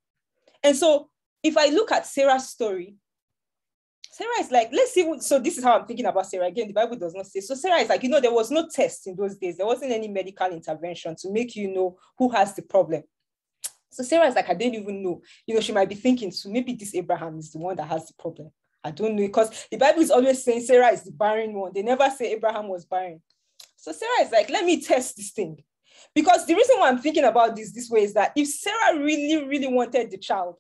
And so, if I look at Sarah's story, Sarah is like, let's see. What, so this is how I'm thinking about Sarah. Again, the Bible does not say. So Sarah is like, you know, there was no test in those days. There wasn't any medical intervention to make you know who has the problem. So Sarah is like, I didn't even know. You know, she might be thinking, so maybe this Abraham is the one that has the problem. I don't know because the Bible is always saying Sarah is the barren one. They never say Abraham was barren. So Sarah is like, let me test this thing. Because the reason why I'm thinking about this this way is that if Sarah really, really wanted the child,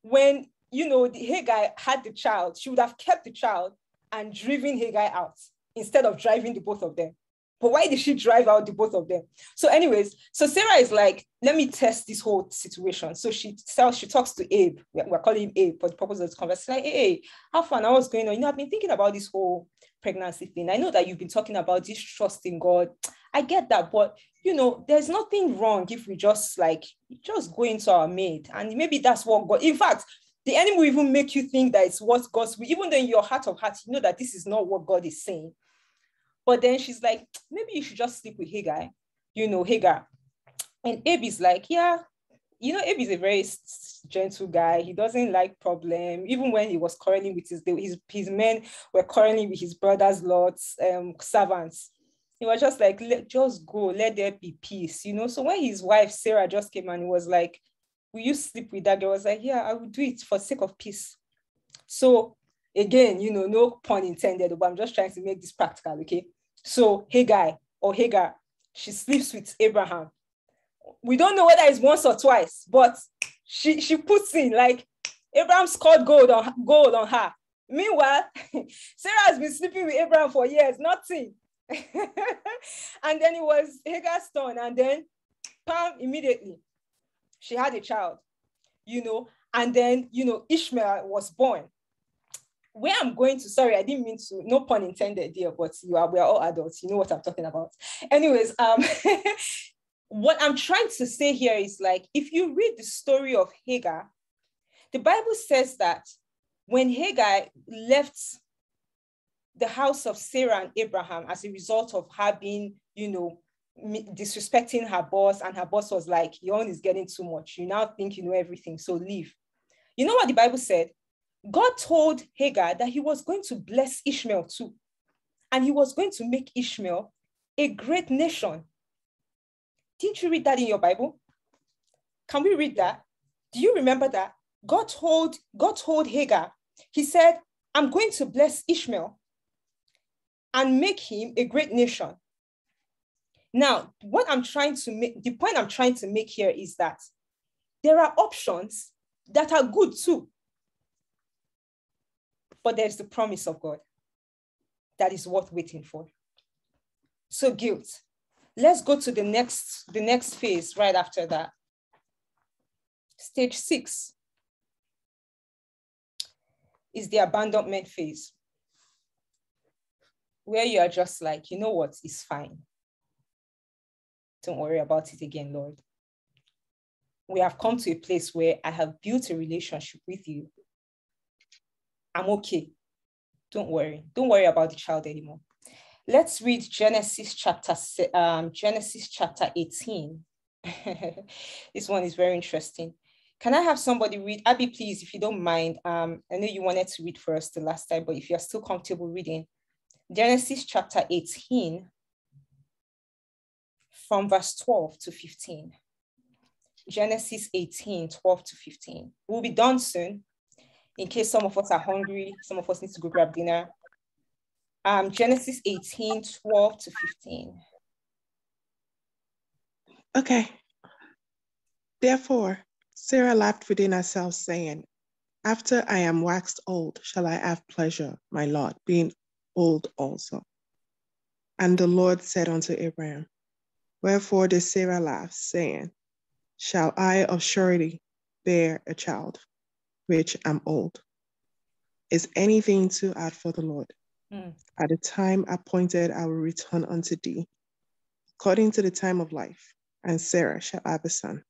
when you know, the Hagar had the child, she would have kept the child and driven Hagar out instead of driving the both of them. But why did she drive out the both of them? So, anyways, so Sarah is like, let me test this whole situation. So she tells, she talks to Abe. We're calling him Abe for the purpose of this conversation. Like, hey, how fun? Now what's going on? You know, I've been thinking about this whole pregnancy thing. I know that you've been talking about this trust in God. I get that, but you know, there's nothing wrong if we just like just go into our maid. And maybe that's what God, in fact, the enemy will even make you think that it's what God's will, even though in your heart of hearts, you know that this is not what God is saying. But then she's like, maybe you should just sleep with Hagar, you know, Hagar. And Abe is like, yeah, you know, Abe is a very gentle guy. He doesn't like problem. Even when he was quarreling with his, his, his men were quarreling with his brother's lords, um, servants. He was just like, let, just go, let there be peace, you know. So when his wife Sarah just came and he was like, will you sleep with that girl? I was like, yeah, I will do it for sake of peace. So again, you know, no pun intended, but I'm just trying to make this practical, okay? So Hagar or Hagar, she sleeps with Abraham. We don't know whether it's once or twice, but she she puts in like Abraham scored gold on gold on her. Meanwhile, Sarah has been sleeping with Abraham for years, nothing. and then it was Hagar's turn, and then Pam immediately she had a child, you know, and then, you know, Ishmael was born. Where I'm going to, sorry, I didn't mean to, no pun intended here, but you are, we're all adults, you know what I'm talking about. Anyways, um, what I'm trying to say here is like, if you read the story of Hagar, the Bible says that when Hagar left the house of Sarah and Abraham as a result of her being, you know, disrespecting her boss, and her boss was like, Your own is getting too much. You now think you know everything, so leave. You know what the Bible said? God told Hagar that he was going to bless Ishmael too, and he was going to make Ishmael a great nation. Didn't you read that in your Bible? Can we read that? Do you remember that? God told, God told Hagar, he said, I'm going to bless Ishmael and make him a great nation. Now, what I'm trying to make, the point I'm trying to make here is that there are options that are good too. But there's the promise of God that is worth waiting for. So guilt. Let's go to the next, the next phase right after that. Stage six is the abandonment phase, where you are just like, you know what, it's fine. Don't worry about it again, Lord. we have come to a place where I have built a relationship with you. I'm okay. Don't worry. Don't worry about the child anymore. Let's read Genesis chapter um, Genesis chapter 18. this one is very interesting. Can I have somebody read? Abby, please, if you don't mind. Um, I know you wanted to read for us the last time, but if you're still comfortable reading, Genesis chapter 18 from verse 12 to 15. Genesis 18, 12 to 15. We'll be done soon. In case some of us are hungry, some of us need to go grab dinner. Um, Genesis 18, 12 to 15. Okay. Therefore, Sarah laughed within herself, saying, After I am waxed old, shall I have pleasure, my Lord, being old also? And the Lord said unto Abraham, Wherefore did Sarah laugh, saying, Shall I of surety bear a child, which am old? Is anything too hard for the Lord? Mm. At the time appointed, I will return unto thee, according to the time of life, and Sarah shall have a son.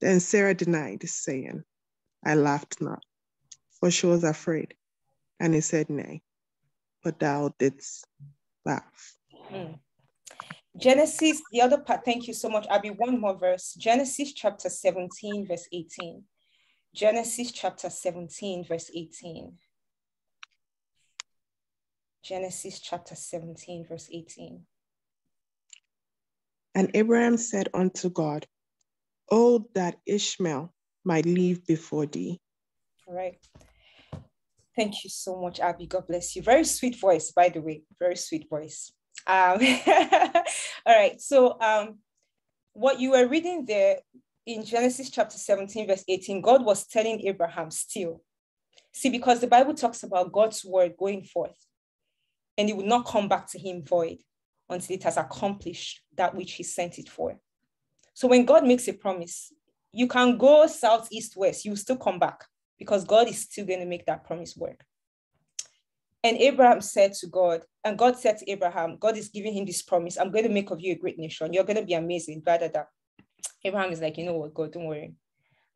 Then Sarah denied, saying, I laughed not, for she was afraid. And he said, Nay, but thou didst laugh. Mm. Genesis, the other part, thank you so much, Abby. One more verse. Genesis chapter 17, verse 18. Genesis chapter 17, verse 18. Genesis chapter 17, verse 18. And Abraham said unto God, Oh, that Ishmael might live before thee. All right. Thank you so much, Abby. God bless you. Very sweet voice, by the way. Very sweet voice. Um, all right. So, um, what you were reading there in Genesis chapter 17, verse 18, God was telling Abraham still. See, because the Bible talks about God's word going forth and it will not come back to him void until it has accomplished that which he sent it for. So when God makes a promise, you can go south, east, west, you will still come back because God is still going to make that promise work. And Abraham said to God, and God said to Abraham, God is giving him this promise. I'm going to make of you a great nation. You're going to be amazing. Blah, blah, blah. Abraham is like, you know what, God, don't worry.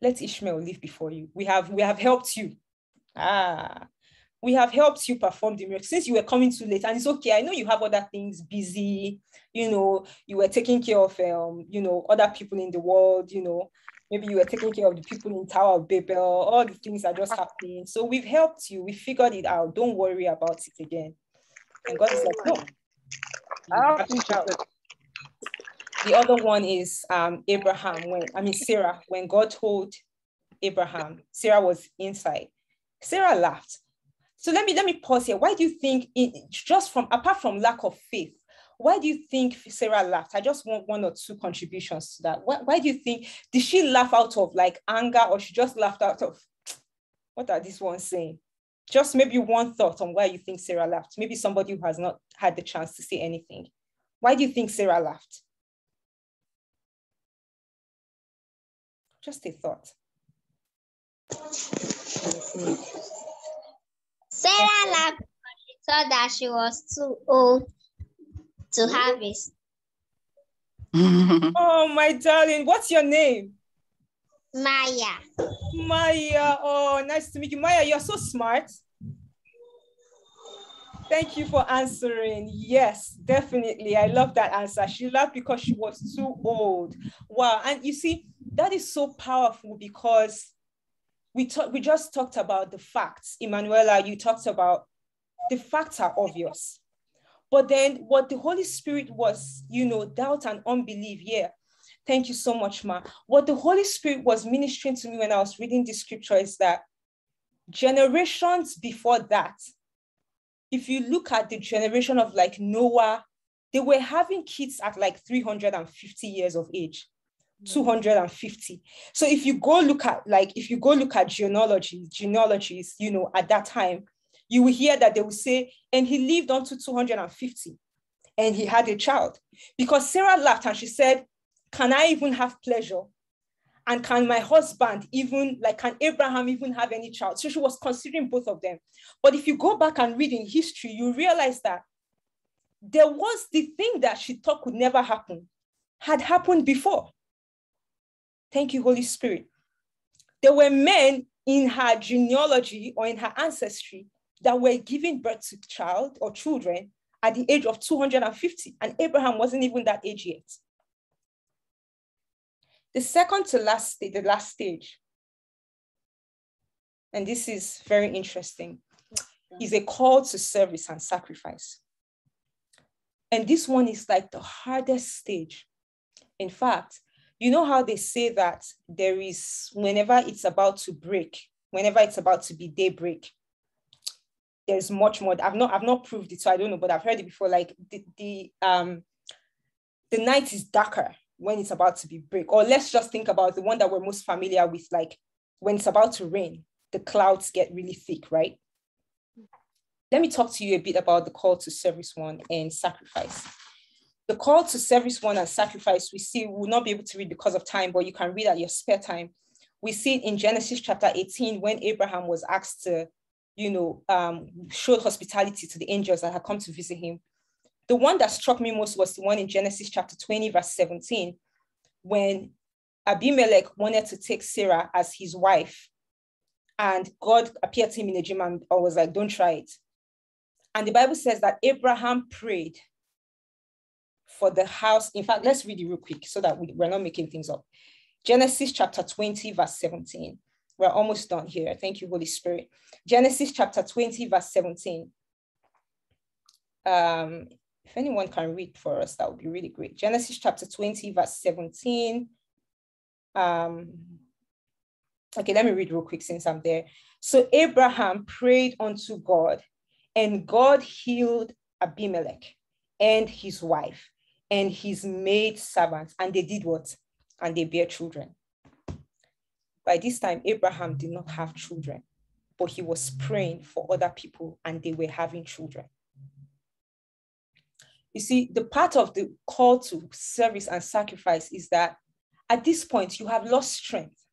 Let Ishmael live before you. We have we have helped you. Ah, we have helped you perform the miracle. Since you were coming too late and it's okay i know you have other things busy you know you were taking care of um you know other people in the world you know. Maybe you were taking care of the people in tower of babel. All the things are just happening. So we've helped you. We figured it out. Don't worry about it again. And god is like no the other one is um abraham when i mean sarah when god told abraham sarah was inside sarah laughed so let me let me pause here. Why do you think it, just from apart from lack of faith, why do you think Sarah laughed? I just want one or two contributions to that. Why, why do you think did she laugh out of like anger or she just laughed out of what are these ones saying? Just maybe one thought on why you think Sarah laughed. Maybe somebody who has not had the chance to say anything. Why do you think Sarah laughed? Just a thought. Sarah laughed because she thought that she was too old to harvest. oh, my darling, what's your name? Maya. Maya, oh, nice to meet you. Maya, you're so smart. Thank you for answering. Yes, definitely. I love that answer. She laughed because she was too old. Wow. And you see, that is so powerful because we talk, we just talked about the facts. Emanuela, you talked about the facts are obvious. But then what the Holy Spirit was, you know, doubt and unbelief. Yeah. Thank you so much, Ma. What the Holy Spirit was ministering to me when I was reading the scripture is that generations before that, if you look at the generation of like Noah, they were having kids at like 350 years of age. Mm. 250 so if you go look at like if you go look at genealogies genealogies you know at that time you will hear that they will say and he lived on to 250 and he had a child. Because sarah laughed and she said can i even have pleasure? And can my husband even like can abraham even have any child? So she was considering both of them. But if you go back and read in history you realize that there was the thing that she thought could never happen had happened before Thank you, Holy Spirit. There were men in her genealogy or in her ancestry that were giving birth to child or children at the age of 250, and Abraham wasn't even that age yet. The second to last stage, the last stage, and this is very interesting, is a call to service and sacrifice. And this one is like the hardest stage. In fact, you know how they say that there is, whenever it's about to break, whenever it's about to be daybreak, there's much more. I've not, I've not proved it, so I don't know, but I've heard it before. Like the, the um the night is darker when it's about to be break. Or let's just think about the one that we're most familiar with, like when it's about to rain, the clouds get really thick, right? Let me talk to you a bit about the call to service one and sacrifice. The call to service one and sacrifice, we see, we will not be able to read because of time, but you can read at your spare time. We see it in Genesis chapter 18 when Abraham was asked to, you know, um, show hospitality to the angels that had come to visit him. The one that struck me most was the one in Genesis chapter 20, verse 17, when Abimelech wanted to take Sarah as his wife. And God appeared to him in a dream and was like, don't try it. And the Bible says that Abraham prayed for the house. In fact, let's read it real quick so that we, we're not making things up. Genesis chapter 20, verse 17. We're almost done here. Thank you, Holy Spirit. Genesis chapter 20, verse 17. Um, if anyone can read for us, that would be really great. Genesis chapter 20, verse 17. Um, okay, let me read real quick since I'm there. So Abraham prayed unto God, and God healed Abimelech and his wife and his maid servants. And they did what? And they bear children. By this time, Abraham did not have children, but he was praying for other people and they were having children. You see, the part of the call to service and sacrifice is that at this point, you have lost strength.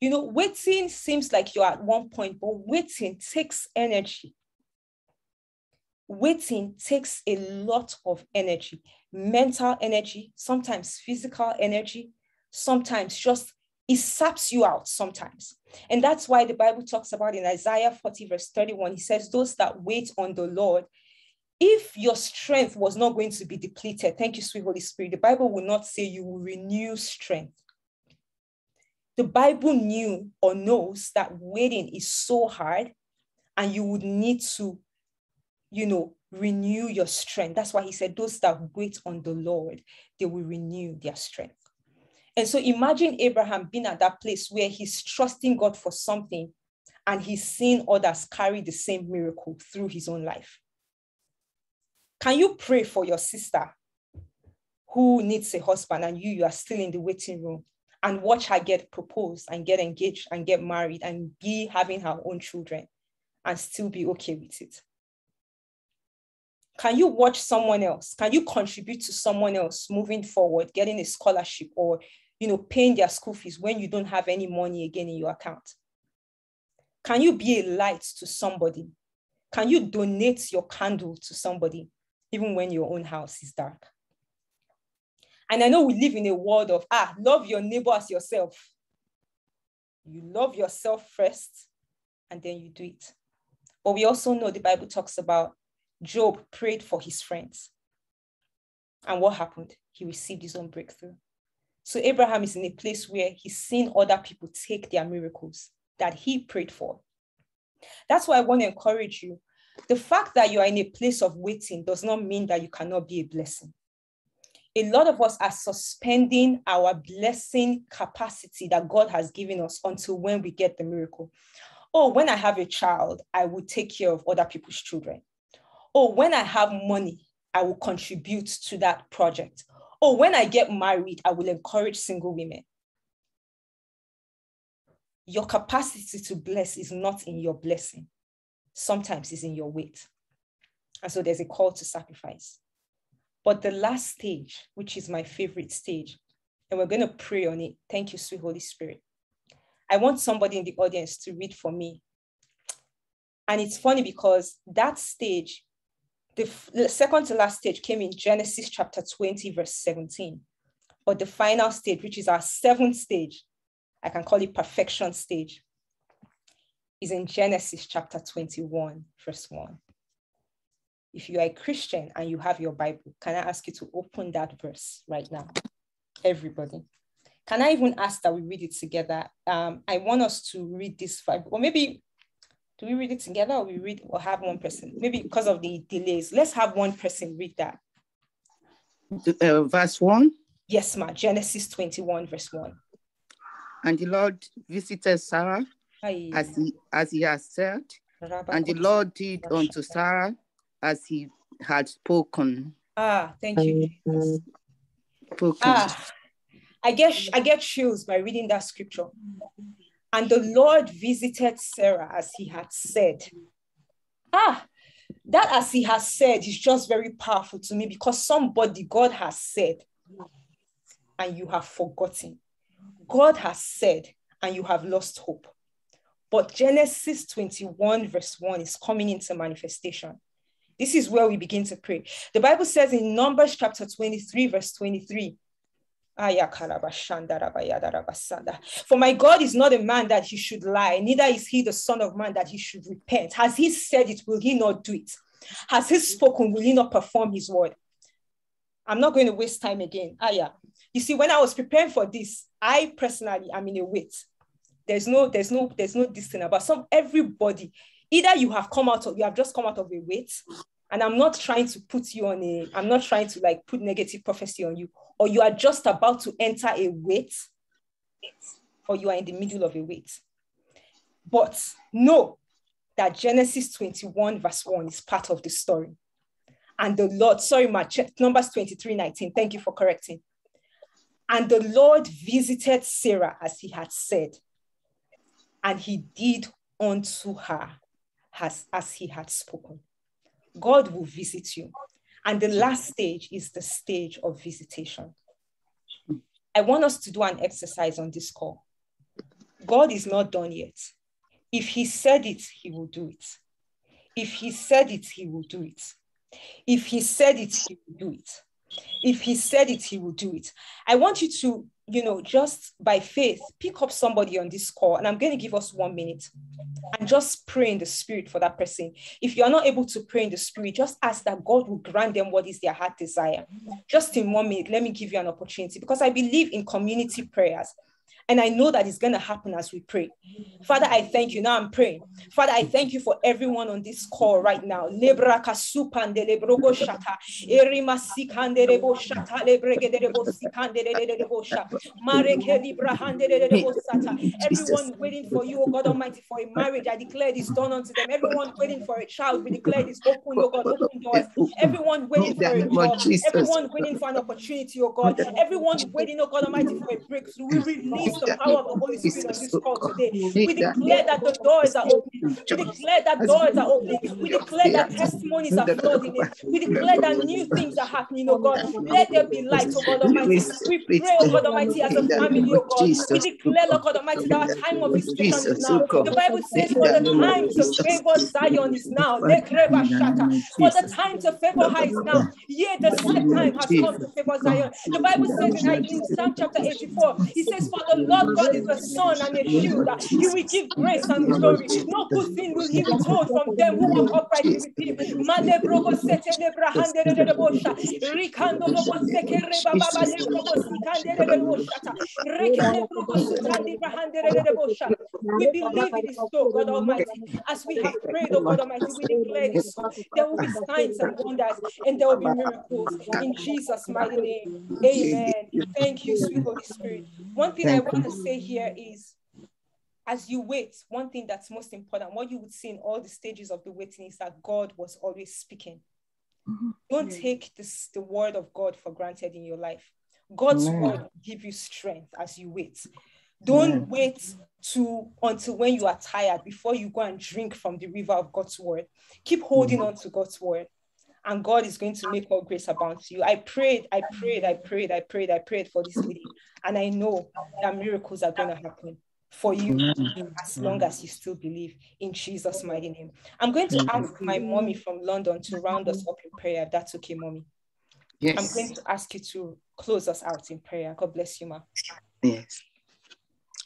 You know, waiting seems like you're at one point, but waiting takes energy. Waiting takes a lot of energy, mental energy, sometimes physical energy, sometimes just it saps you out sometimes. And that's why the Bible talks about in Isaiah 40, verse 31, he says, Those that wait on the Lord, if your strength was not going to be depleted, thank you, sweet Holy Spirit, the Bible will not say you will renew strength. The Bible knew or knows that waiting is so hard and you would need to, you know, renew your strength. That's why he said, Those that wait on the Lord, they will renew their strength. And so imagine Abraham being at that place where he's trusting God for something and he's seeing others carry the same miracle through his own life. Can you pray for your sister who needs a husband and you, you are still in the waiting room and watch her get proposed and get engaged and get married and be having her own children and still be okay with it? Can you watch someone else? Can you contribute to someone else moving forward, getting a scholarship or you know, paying their school fees when you don't have any money again in your account? Can you be a light to somebody? Can you donate your candle to somebody even when your own house is dark. And I know we live in a world of, ah, love your neighbor as yourself. You love yourself first, and then you do it. But we also know the Bible talks about Job prayed for his friends. And what happened? He received his own breakthrough. So Abraham is in a place where he's seen other people take their miracles that he prayed for. That's why I want to encourage you the fact that you are in a place of waiting does not mean that you cannot be a blessing. A lot of us are suspending our blessing capacity that God has given us until when we get the miracle. Oh, when I have a child, I will take care of other people's children. Oh, when I have money, I will contribute to that project. Oh, when I get married, I will encourage single women. Your capacity to bless is not in your blessing sometimes it's in your wait. And so there's a call to sacrifice. But the last stage, which is my favorite stage, and we're going to pray on it. Thank you, sweet Holy Spirit. I want somebody in the audience to read for me. And it's funny because that stage, the, second to last stage came in Genesis chapter 20, verse 17. or the final stage, which is our seventh stage, I can call it perfection stage, is in Genesis chapter 21, verse 1. If you are a Christian and you have your Bible, can I ask you to open that verse right now? Everybody. Can I even ask that we read it together? Um, I want us to read this or maybe do we read it together or we read or have one person? Maybe because of the delays, let's have one person read that. Uh, verse 1? Yes, ma. Genesis 21, verse 1. And the Lord visited Sarah as he, as he has said, and the Lord did unto Sarah as he had spoken. Ah, thank you. Spoken. Ah, I get I get chills by reading that scripture. And the Lord visited Sarah as he had said. Ah, that as he has said is just very powerful to me because somebody God has said and you have forgotten. God has said and you have lost hope. But Genesis 21, verse 1 is coming into manifestation. This is where we begin to pray. The Bible says in Numbers chapter 23, verse 23. For my God is not a man that he should lie, neither is he the son of man that he should repent. Has he said it, will he not do it? Has he spoken, will he not perform his word? I'm not going to waste time again. Ah, yeah. You see, when I was preparing for this, I personally am in a wait. There's no, there's no, there's no distance about some everybody. Either you have come out of, you have just come out of a wait, and I'm not trying to put you on a, I'm not trying to like put negative prophecy on you, or you are just about to enter a wait, or you are in the middle of a wait. But know that Genesis 21, verse 1 is part of the story. And the Lord, sorry, my Numbers 23, 19. Thank you for correcting. And the Lord visited Sarah as he had said, and he did unto her as, as he had spoken. God will visit you. And the last stage is the stage of visitation. Hmm. I want us to do an exercise on this call. God is not done yet. If he said it, he will do it. If he said it, he will do it. If he said it, he will do it. If he said it, he will do it. I want you to, you know, just by faith, pick up somebody on this call, and I'm going to give us one minute and just pray in the spirit for that person. If you're not able to pray in the spirit, just ask that God will grant them what is their heart desire. Just in one minute, let me give you an opportunity because I believe in community prayers. And I know that it's going to happen as we pray. Father, I thank you. Now I'm praying. Father, I thank you for everyone on this call right now. Everyone waiting for you, oh God Almighty, for a marriage. I declare this done unto them. Everyone waiting for a child. We declare this open, oh God, open doors. Everyone waiting for a job. Everyone waiting for an opportunity, oh God. Everyone waiting, oh God Almighty, for a breakthrough. We release the power of the Holy Spirit on this call today. We declare that the doors are open. We declare that doors are open. We declare that testimonies are flooding in. We declare that new things are happening, oh God. Let there be light, oh God Almighty. We pray, oh God Almighty, as a family, oh God. We declare, oh God Almighty, that our time of visitation is now. The Bible says, for the time to favor Zion is now. For the time to favor her is now. Yea, the set time has come to favor Zion. The Bible says in Psalm chapter 84, it says, For the Lord God is a sun and a shield. He will give grace and glory. No good thing will he withhold from them who walk uprightly with him. Made brocosetebrahande de bosha, Rickandonobosek Rebaba Baba de Brocosika de Boshaka. Ricanebrocos and Brahande Bosha. We believe it is so, God Almighty. As we have prayed, oh God Almighty, we declare this. There will be signs and wonders, and there will be miracles in Jesus' mighty name. Amen. Thank you, sweet Holy Spirit. One thing I want to say here is as you wait, one thing that's most important, what you would see in all the stages of the waiting is that God was always speaking. Mm-hmm. Don't take this, the word of God for granted in your life. God's word will give you strength as you wait. Don't wait to until when you are tired before you go and drink from the river of God's word. Keep holding mm-hmm. on to God's word. And God is going to make all grace abound to you. I prayed, I prayed, I prayed, I prayed, I prayed for this meeting. And I know that miracles are going to happen for you as long as you still believe in Jesus' mighty name. I'm going to ask my mommy from London to round us up in prayer, if that's okay, mommy. Yes. I'm going to ask you to close us out in prayer. God bless you, ma. Yes.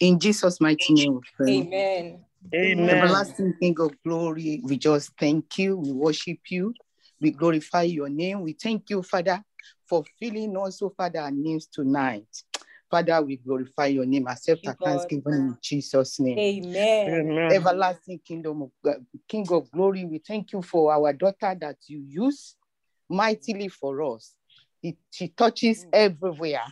In Jesus' mighty name. Amen. Amen. Everlasting King of glory, we just thank you. We worship you. We glorify your name. We thank you, Father, for filling also, oh, Father, our names tonight. Father, we glorify your name. Accept our thanksgiving in Jesus' name. Amen. Amen. Everlasting kingdom of God, King of glory, we thank you for our daughter that you use mightily for us. It, she touches everywhere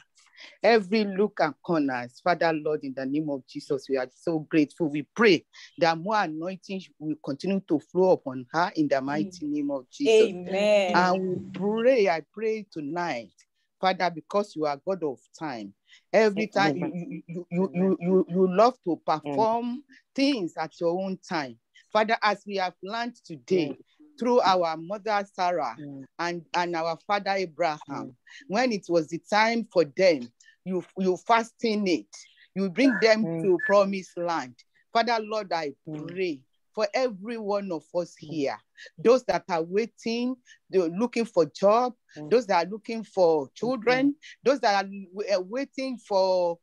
every look and corners. Father, Lord, in the name of Jesus, we are so grateful. We pray that more anointing will continue to flow upon her in the mighty name of Jesus. Amen. And we pray, I pray tonight, Father, because you are God of time. Every time you, you, you, you, you, you love to perform things at your own time. Father, as we have learned today, through our mother Sarah mm. and, and our father Abraham. Mm. When it was the time for them, you, you fasting it, you bring them mm. to promised land. Father Lord, I mm. pray for every one of us mm. here, those that are waiting, they're looking for job, mm. those that are looking for children, those that are waiting for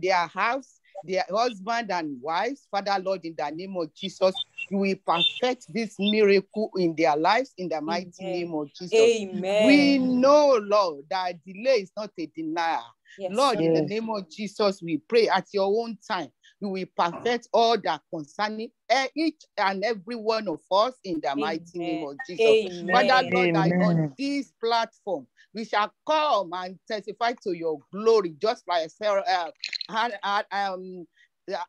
their house, their husband and wives. Father, Lord, in the name of Jesus, you will perfect this miracle in their lives in the mighty Amen. name of Jesus. Amen. We know, Lord, that delay is not a denial. Yes, Lord, yes. in the name of Jesus, we pray at your own time. You will perfect all that concerning each and every one of us in the Amen. mighty name of Jesus. Amen. Father, Lord, Amen. on this platform, we shall come and testify to your glory, just like Sarah, uh, um,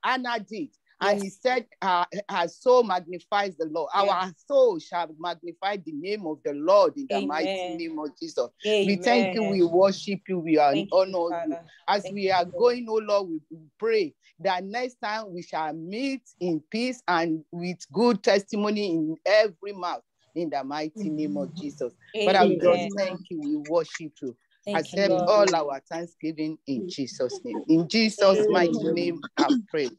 Anna did. And yes. he said, uh, Our soul magnifies the Lord. Yes. Our soul shall magnify the name of the Lord in the Amen. mighty name of Jesus. Amen. We thank you, we worship you, we are thank honor you. you. As thank we are you. going, oh Lord, we pray that next time we shall meet in peace and with good testimony in every mouth in the mighty name of Jesus. But I will just thank you, we worship you. Thank Accept you, all our thanksgiving in Jesus' name. In Jesus' mighty name, I pray.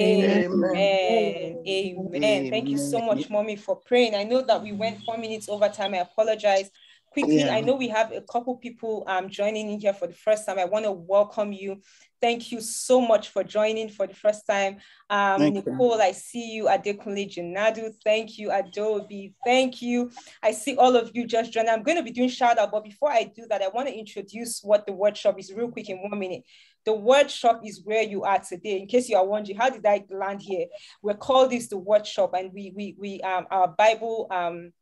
Amen. Amen. Amen. Thank you so much, mommy, for praying. I know that we went four minutes over time. I apologize. Quickly, yeah. I know we have a couple people um, joining in here for the first time. I want to welcome you. Thank you so much for joining for the first time. Um, Nicole, you. I see you. Adekunle Janadu, thank you. Adobe, thank you. I see all of you just joining. I'm going to be doing shout out, but before I do that, I want to introduce what the workshop is real quick in one minute. The workshop is where you are today. In case you are wondering, how did I land here? We're called this the workshop, and we we we um our Bible um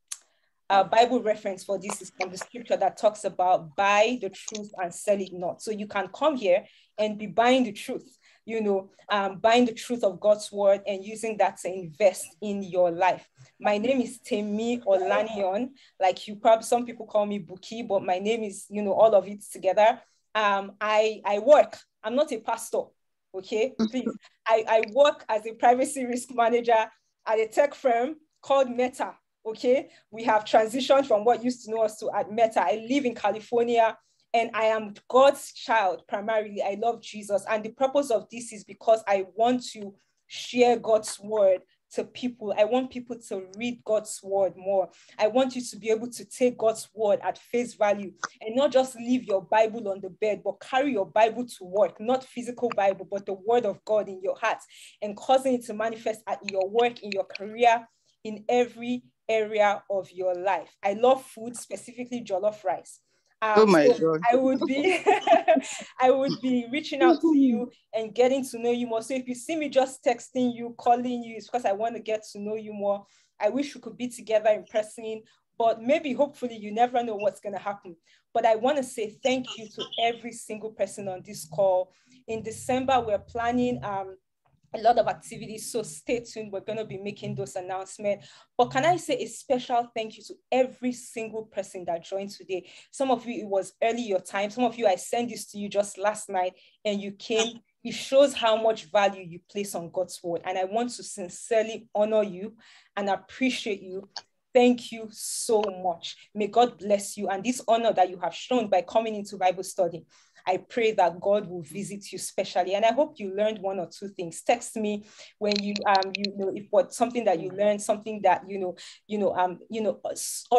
our Bible reference for this is from the scripture that talks about buy the truth and sell it not. So you can come here and be buying the truth, you know, um, buying the truth of God's word and using that to invest in your life. My name is Temi Olaniyan. Like you probably, some people call me Buki, but my name is, you know, all of it together. Um, I, I work, I'm not a pastor, okay? Mm-hmm. Please, I, I work as a privacy risk manager at a tech firm called Meta, okay? We have transitioned from what used to know us to at Meta. I live in California and I am God's child primarily. I love Jesus. And the purpose of this is because I want to share God's word to people. I want people to read God's word more. I want you to be able to take God's word at face value and not just leave your Bible on the bed, but carry your Bible to work, not physical Bible, but the word of God in your heart and causing it to manifest at your work, in your career, in every area of your life. I love food, specifically jollof rice. Um, oh my so God. I would be I would be reaching out to you and getting to know you more. So if you see me just texting you, calling you, it's because I want to get to know you more. I wish we could be together in person, but maybe hopefully you never know what's going to happen. But I want to say thank you to every single person on this call. In December, we're planning um, a lot of activities. So stay tuned. We're going to be making those announcements. But can I say a special thank you to every single person that joined today? Some of you, it was early your time. Some of you, I sent this to you just last night and you came. It shows how much value you place on God's word. And I want to sincerely honor you and appreciate you Thank you so much. May God bless you and this honor that you have shown by coming into Bible study. I pray that God will visit you specially. And I hope you learned one or two things. Text me when you um you know if what something that you learned, something that you know, you know, um, you know,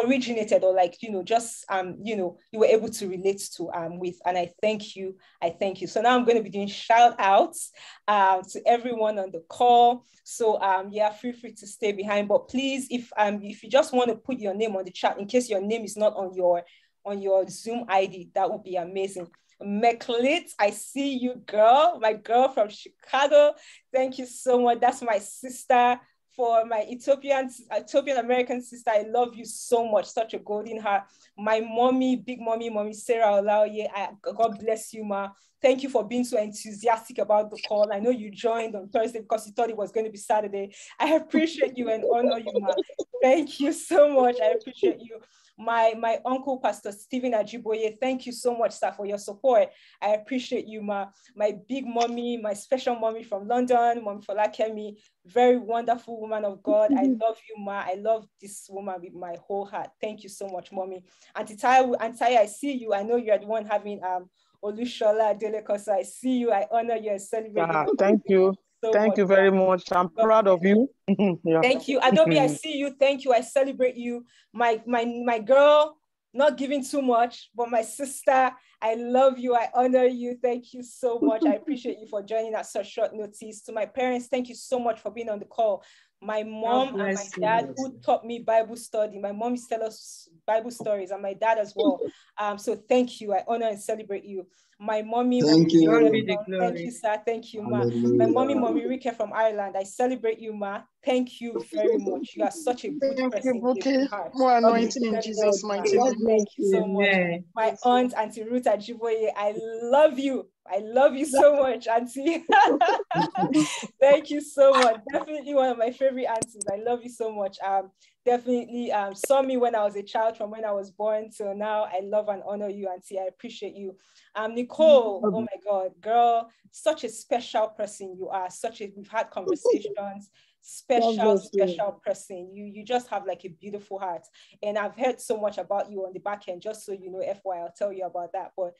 originated or like you know, just um, you know, you were able to relate to um with. And I thank you. I thank you. So now I'm going to be doing shout outs um to everyone on the call. So um yeah, feel free to stay behind. But please, if um if you just want to put your name on the chat in case your name is not on your on your Zoom ID, that would be amazing. McLeet, I see you, girl, my girl from Chicago. Thank you so much. That's my sister. For my Ethiopian Ethiopian American sister, I love you so much. Such a golden heart. My mommy, big mommy, mommy Sarah Olaoye, I, God bless you, ma. Thank you for being so enthusiastic about the call. I know you joined on Thursday because you thought it was going to be Saturday. I appreciate you and honor you, ma. Thank you so much. I appreciate you my my uncle pastor stephen ajiboye thank you so much sir for your support. I appreciate you ma. My big mommy my special mommy from london mom folakemi very wonderful woman of god. I love you ma. I love this woman with my whole heart. Thank you so much mommy. Auntie Taya, auntie i see you. I know you're the one having um Olushola Delekosa, I see you. I honor you and celebrate you. thank you so Thank much. you very much. I'm proud of you. yeah. Thank you. Adobe, I see you. Thank you. I celebrate you. My my my girl, not giving too much, but my sister, I love you. I honor you. Thank you so much. I appreciate you for joining at such short notice. To my parents, thank you so much for being on the call my mom and my dad who taught me Bible study. My mom used to tell us Bible stories and my dad as well. Um, so thank you. I honor and celebrate you. My mommy, thank you. thank you, sir. Thank you, ma. My mommy, mommy Rika from Ireland. I celebrate you, ma. Thank you very much. You are such a good thank person. You, More anointing in Jesus' mighty name. Thank you so much. My aunt, Auntie Ruth Ajiboye, I love you. I love you so much, Auntie. Thank you so much. Definitely one of my favorite aunties. I love you so much. Um, definitely um, saw me when I was a child from when I was born till now. I love and honor you, Auntie. I appreciate you. Um, Nicole, oh my God, girl, such a special person you are. Such a, we've had conversations special special person you you just have like a beautiful heart and i've heard so much about you on the back end just so you know fy i'll tell you about that but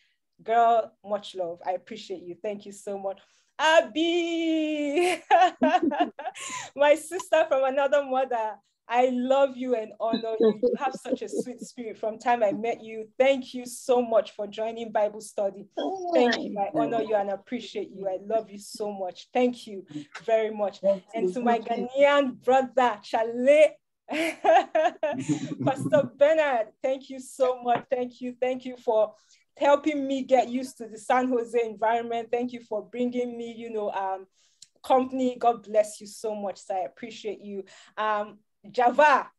Girl, much love. I appreciate you. Thank you so much. Abby, my sister from another mother. I love you and honor you. You have such a sweet spirit from time I met you. Thank you so much for joining Bible study. Thank you. I honor you and appreciate you. I love you so much. Thank you very much. And to my Ghanaian brother, Chale, Pastor Bernard, thank you so much. Thank you. Thank you for helping me get used to the San Jose environment. Thank you for bringing me, you know, um, company. God bless you so much. I appreciate you. Um, Java,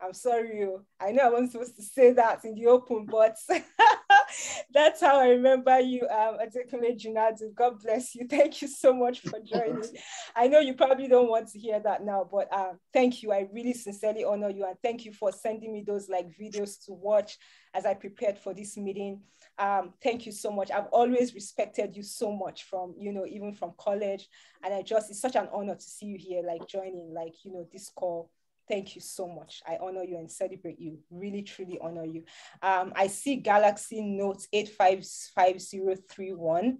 I'm sorry, you. I know I wasn't supposed to say that in the open, but that's how I remember you, um, Adekunle Junadu. God bless you. Thank you so much for joining. I know you probably don't want to hear that now, but um, thank you. I really sincerely honor you and thank you for sending me those like videos to watch as I prepared for this meeting. Um, thank you so much. I've always respected you so much from, you know, even from college. And I just, it's such an honor to see you here, like joining, like, you know, this call. Thank you so much. I honor you and celebrate you. Really, truly honor you. Um, I see Galaxy Note 855031.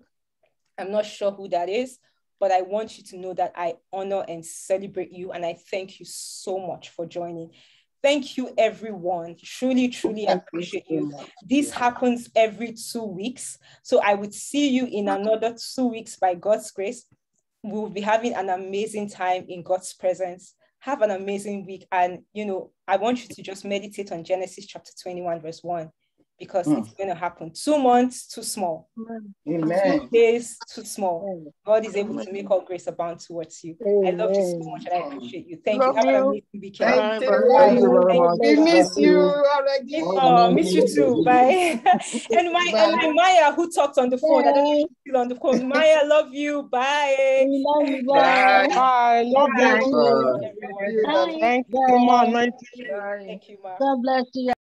I'm not sure who that is, but I want you to know that I honor and celebrate you. And I thank you so much for joining. Thank you, everyone. Truly, truly appreciate you. This happens every two weeks. So I would see you in another two weeks by God's grace. We'll be having an amazing time in God's presence. Have an amazing week. And, you know, I want you to just meditate on Genesis chapter 21, verse 1 because mm. it's going to happen. Two months, too small. Amen. Two days, too small. God is able to make all grace abound towards you. Amen. I love you so much and I appreciate you. Thank love you. Have you. an amazing weekend. Thank you. We miss you already. Oh, miss you too. Bye. and my Bye. and my Maya who talked on the phone. Bye. I don't know if she's still on the phone. Maya, love you. Bye. Love you. Bye. Bye. Love you. Thank you, Thank you, Ma. Thank you, Ma. God bless you.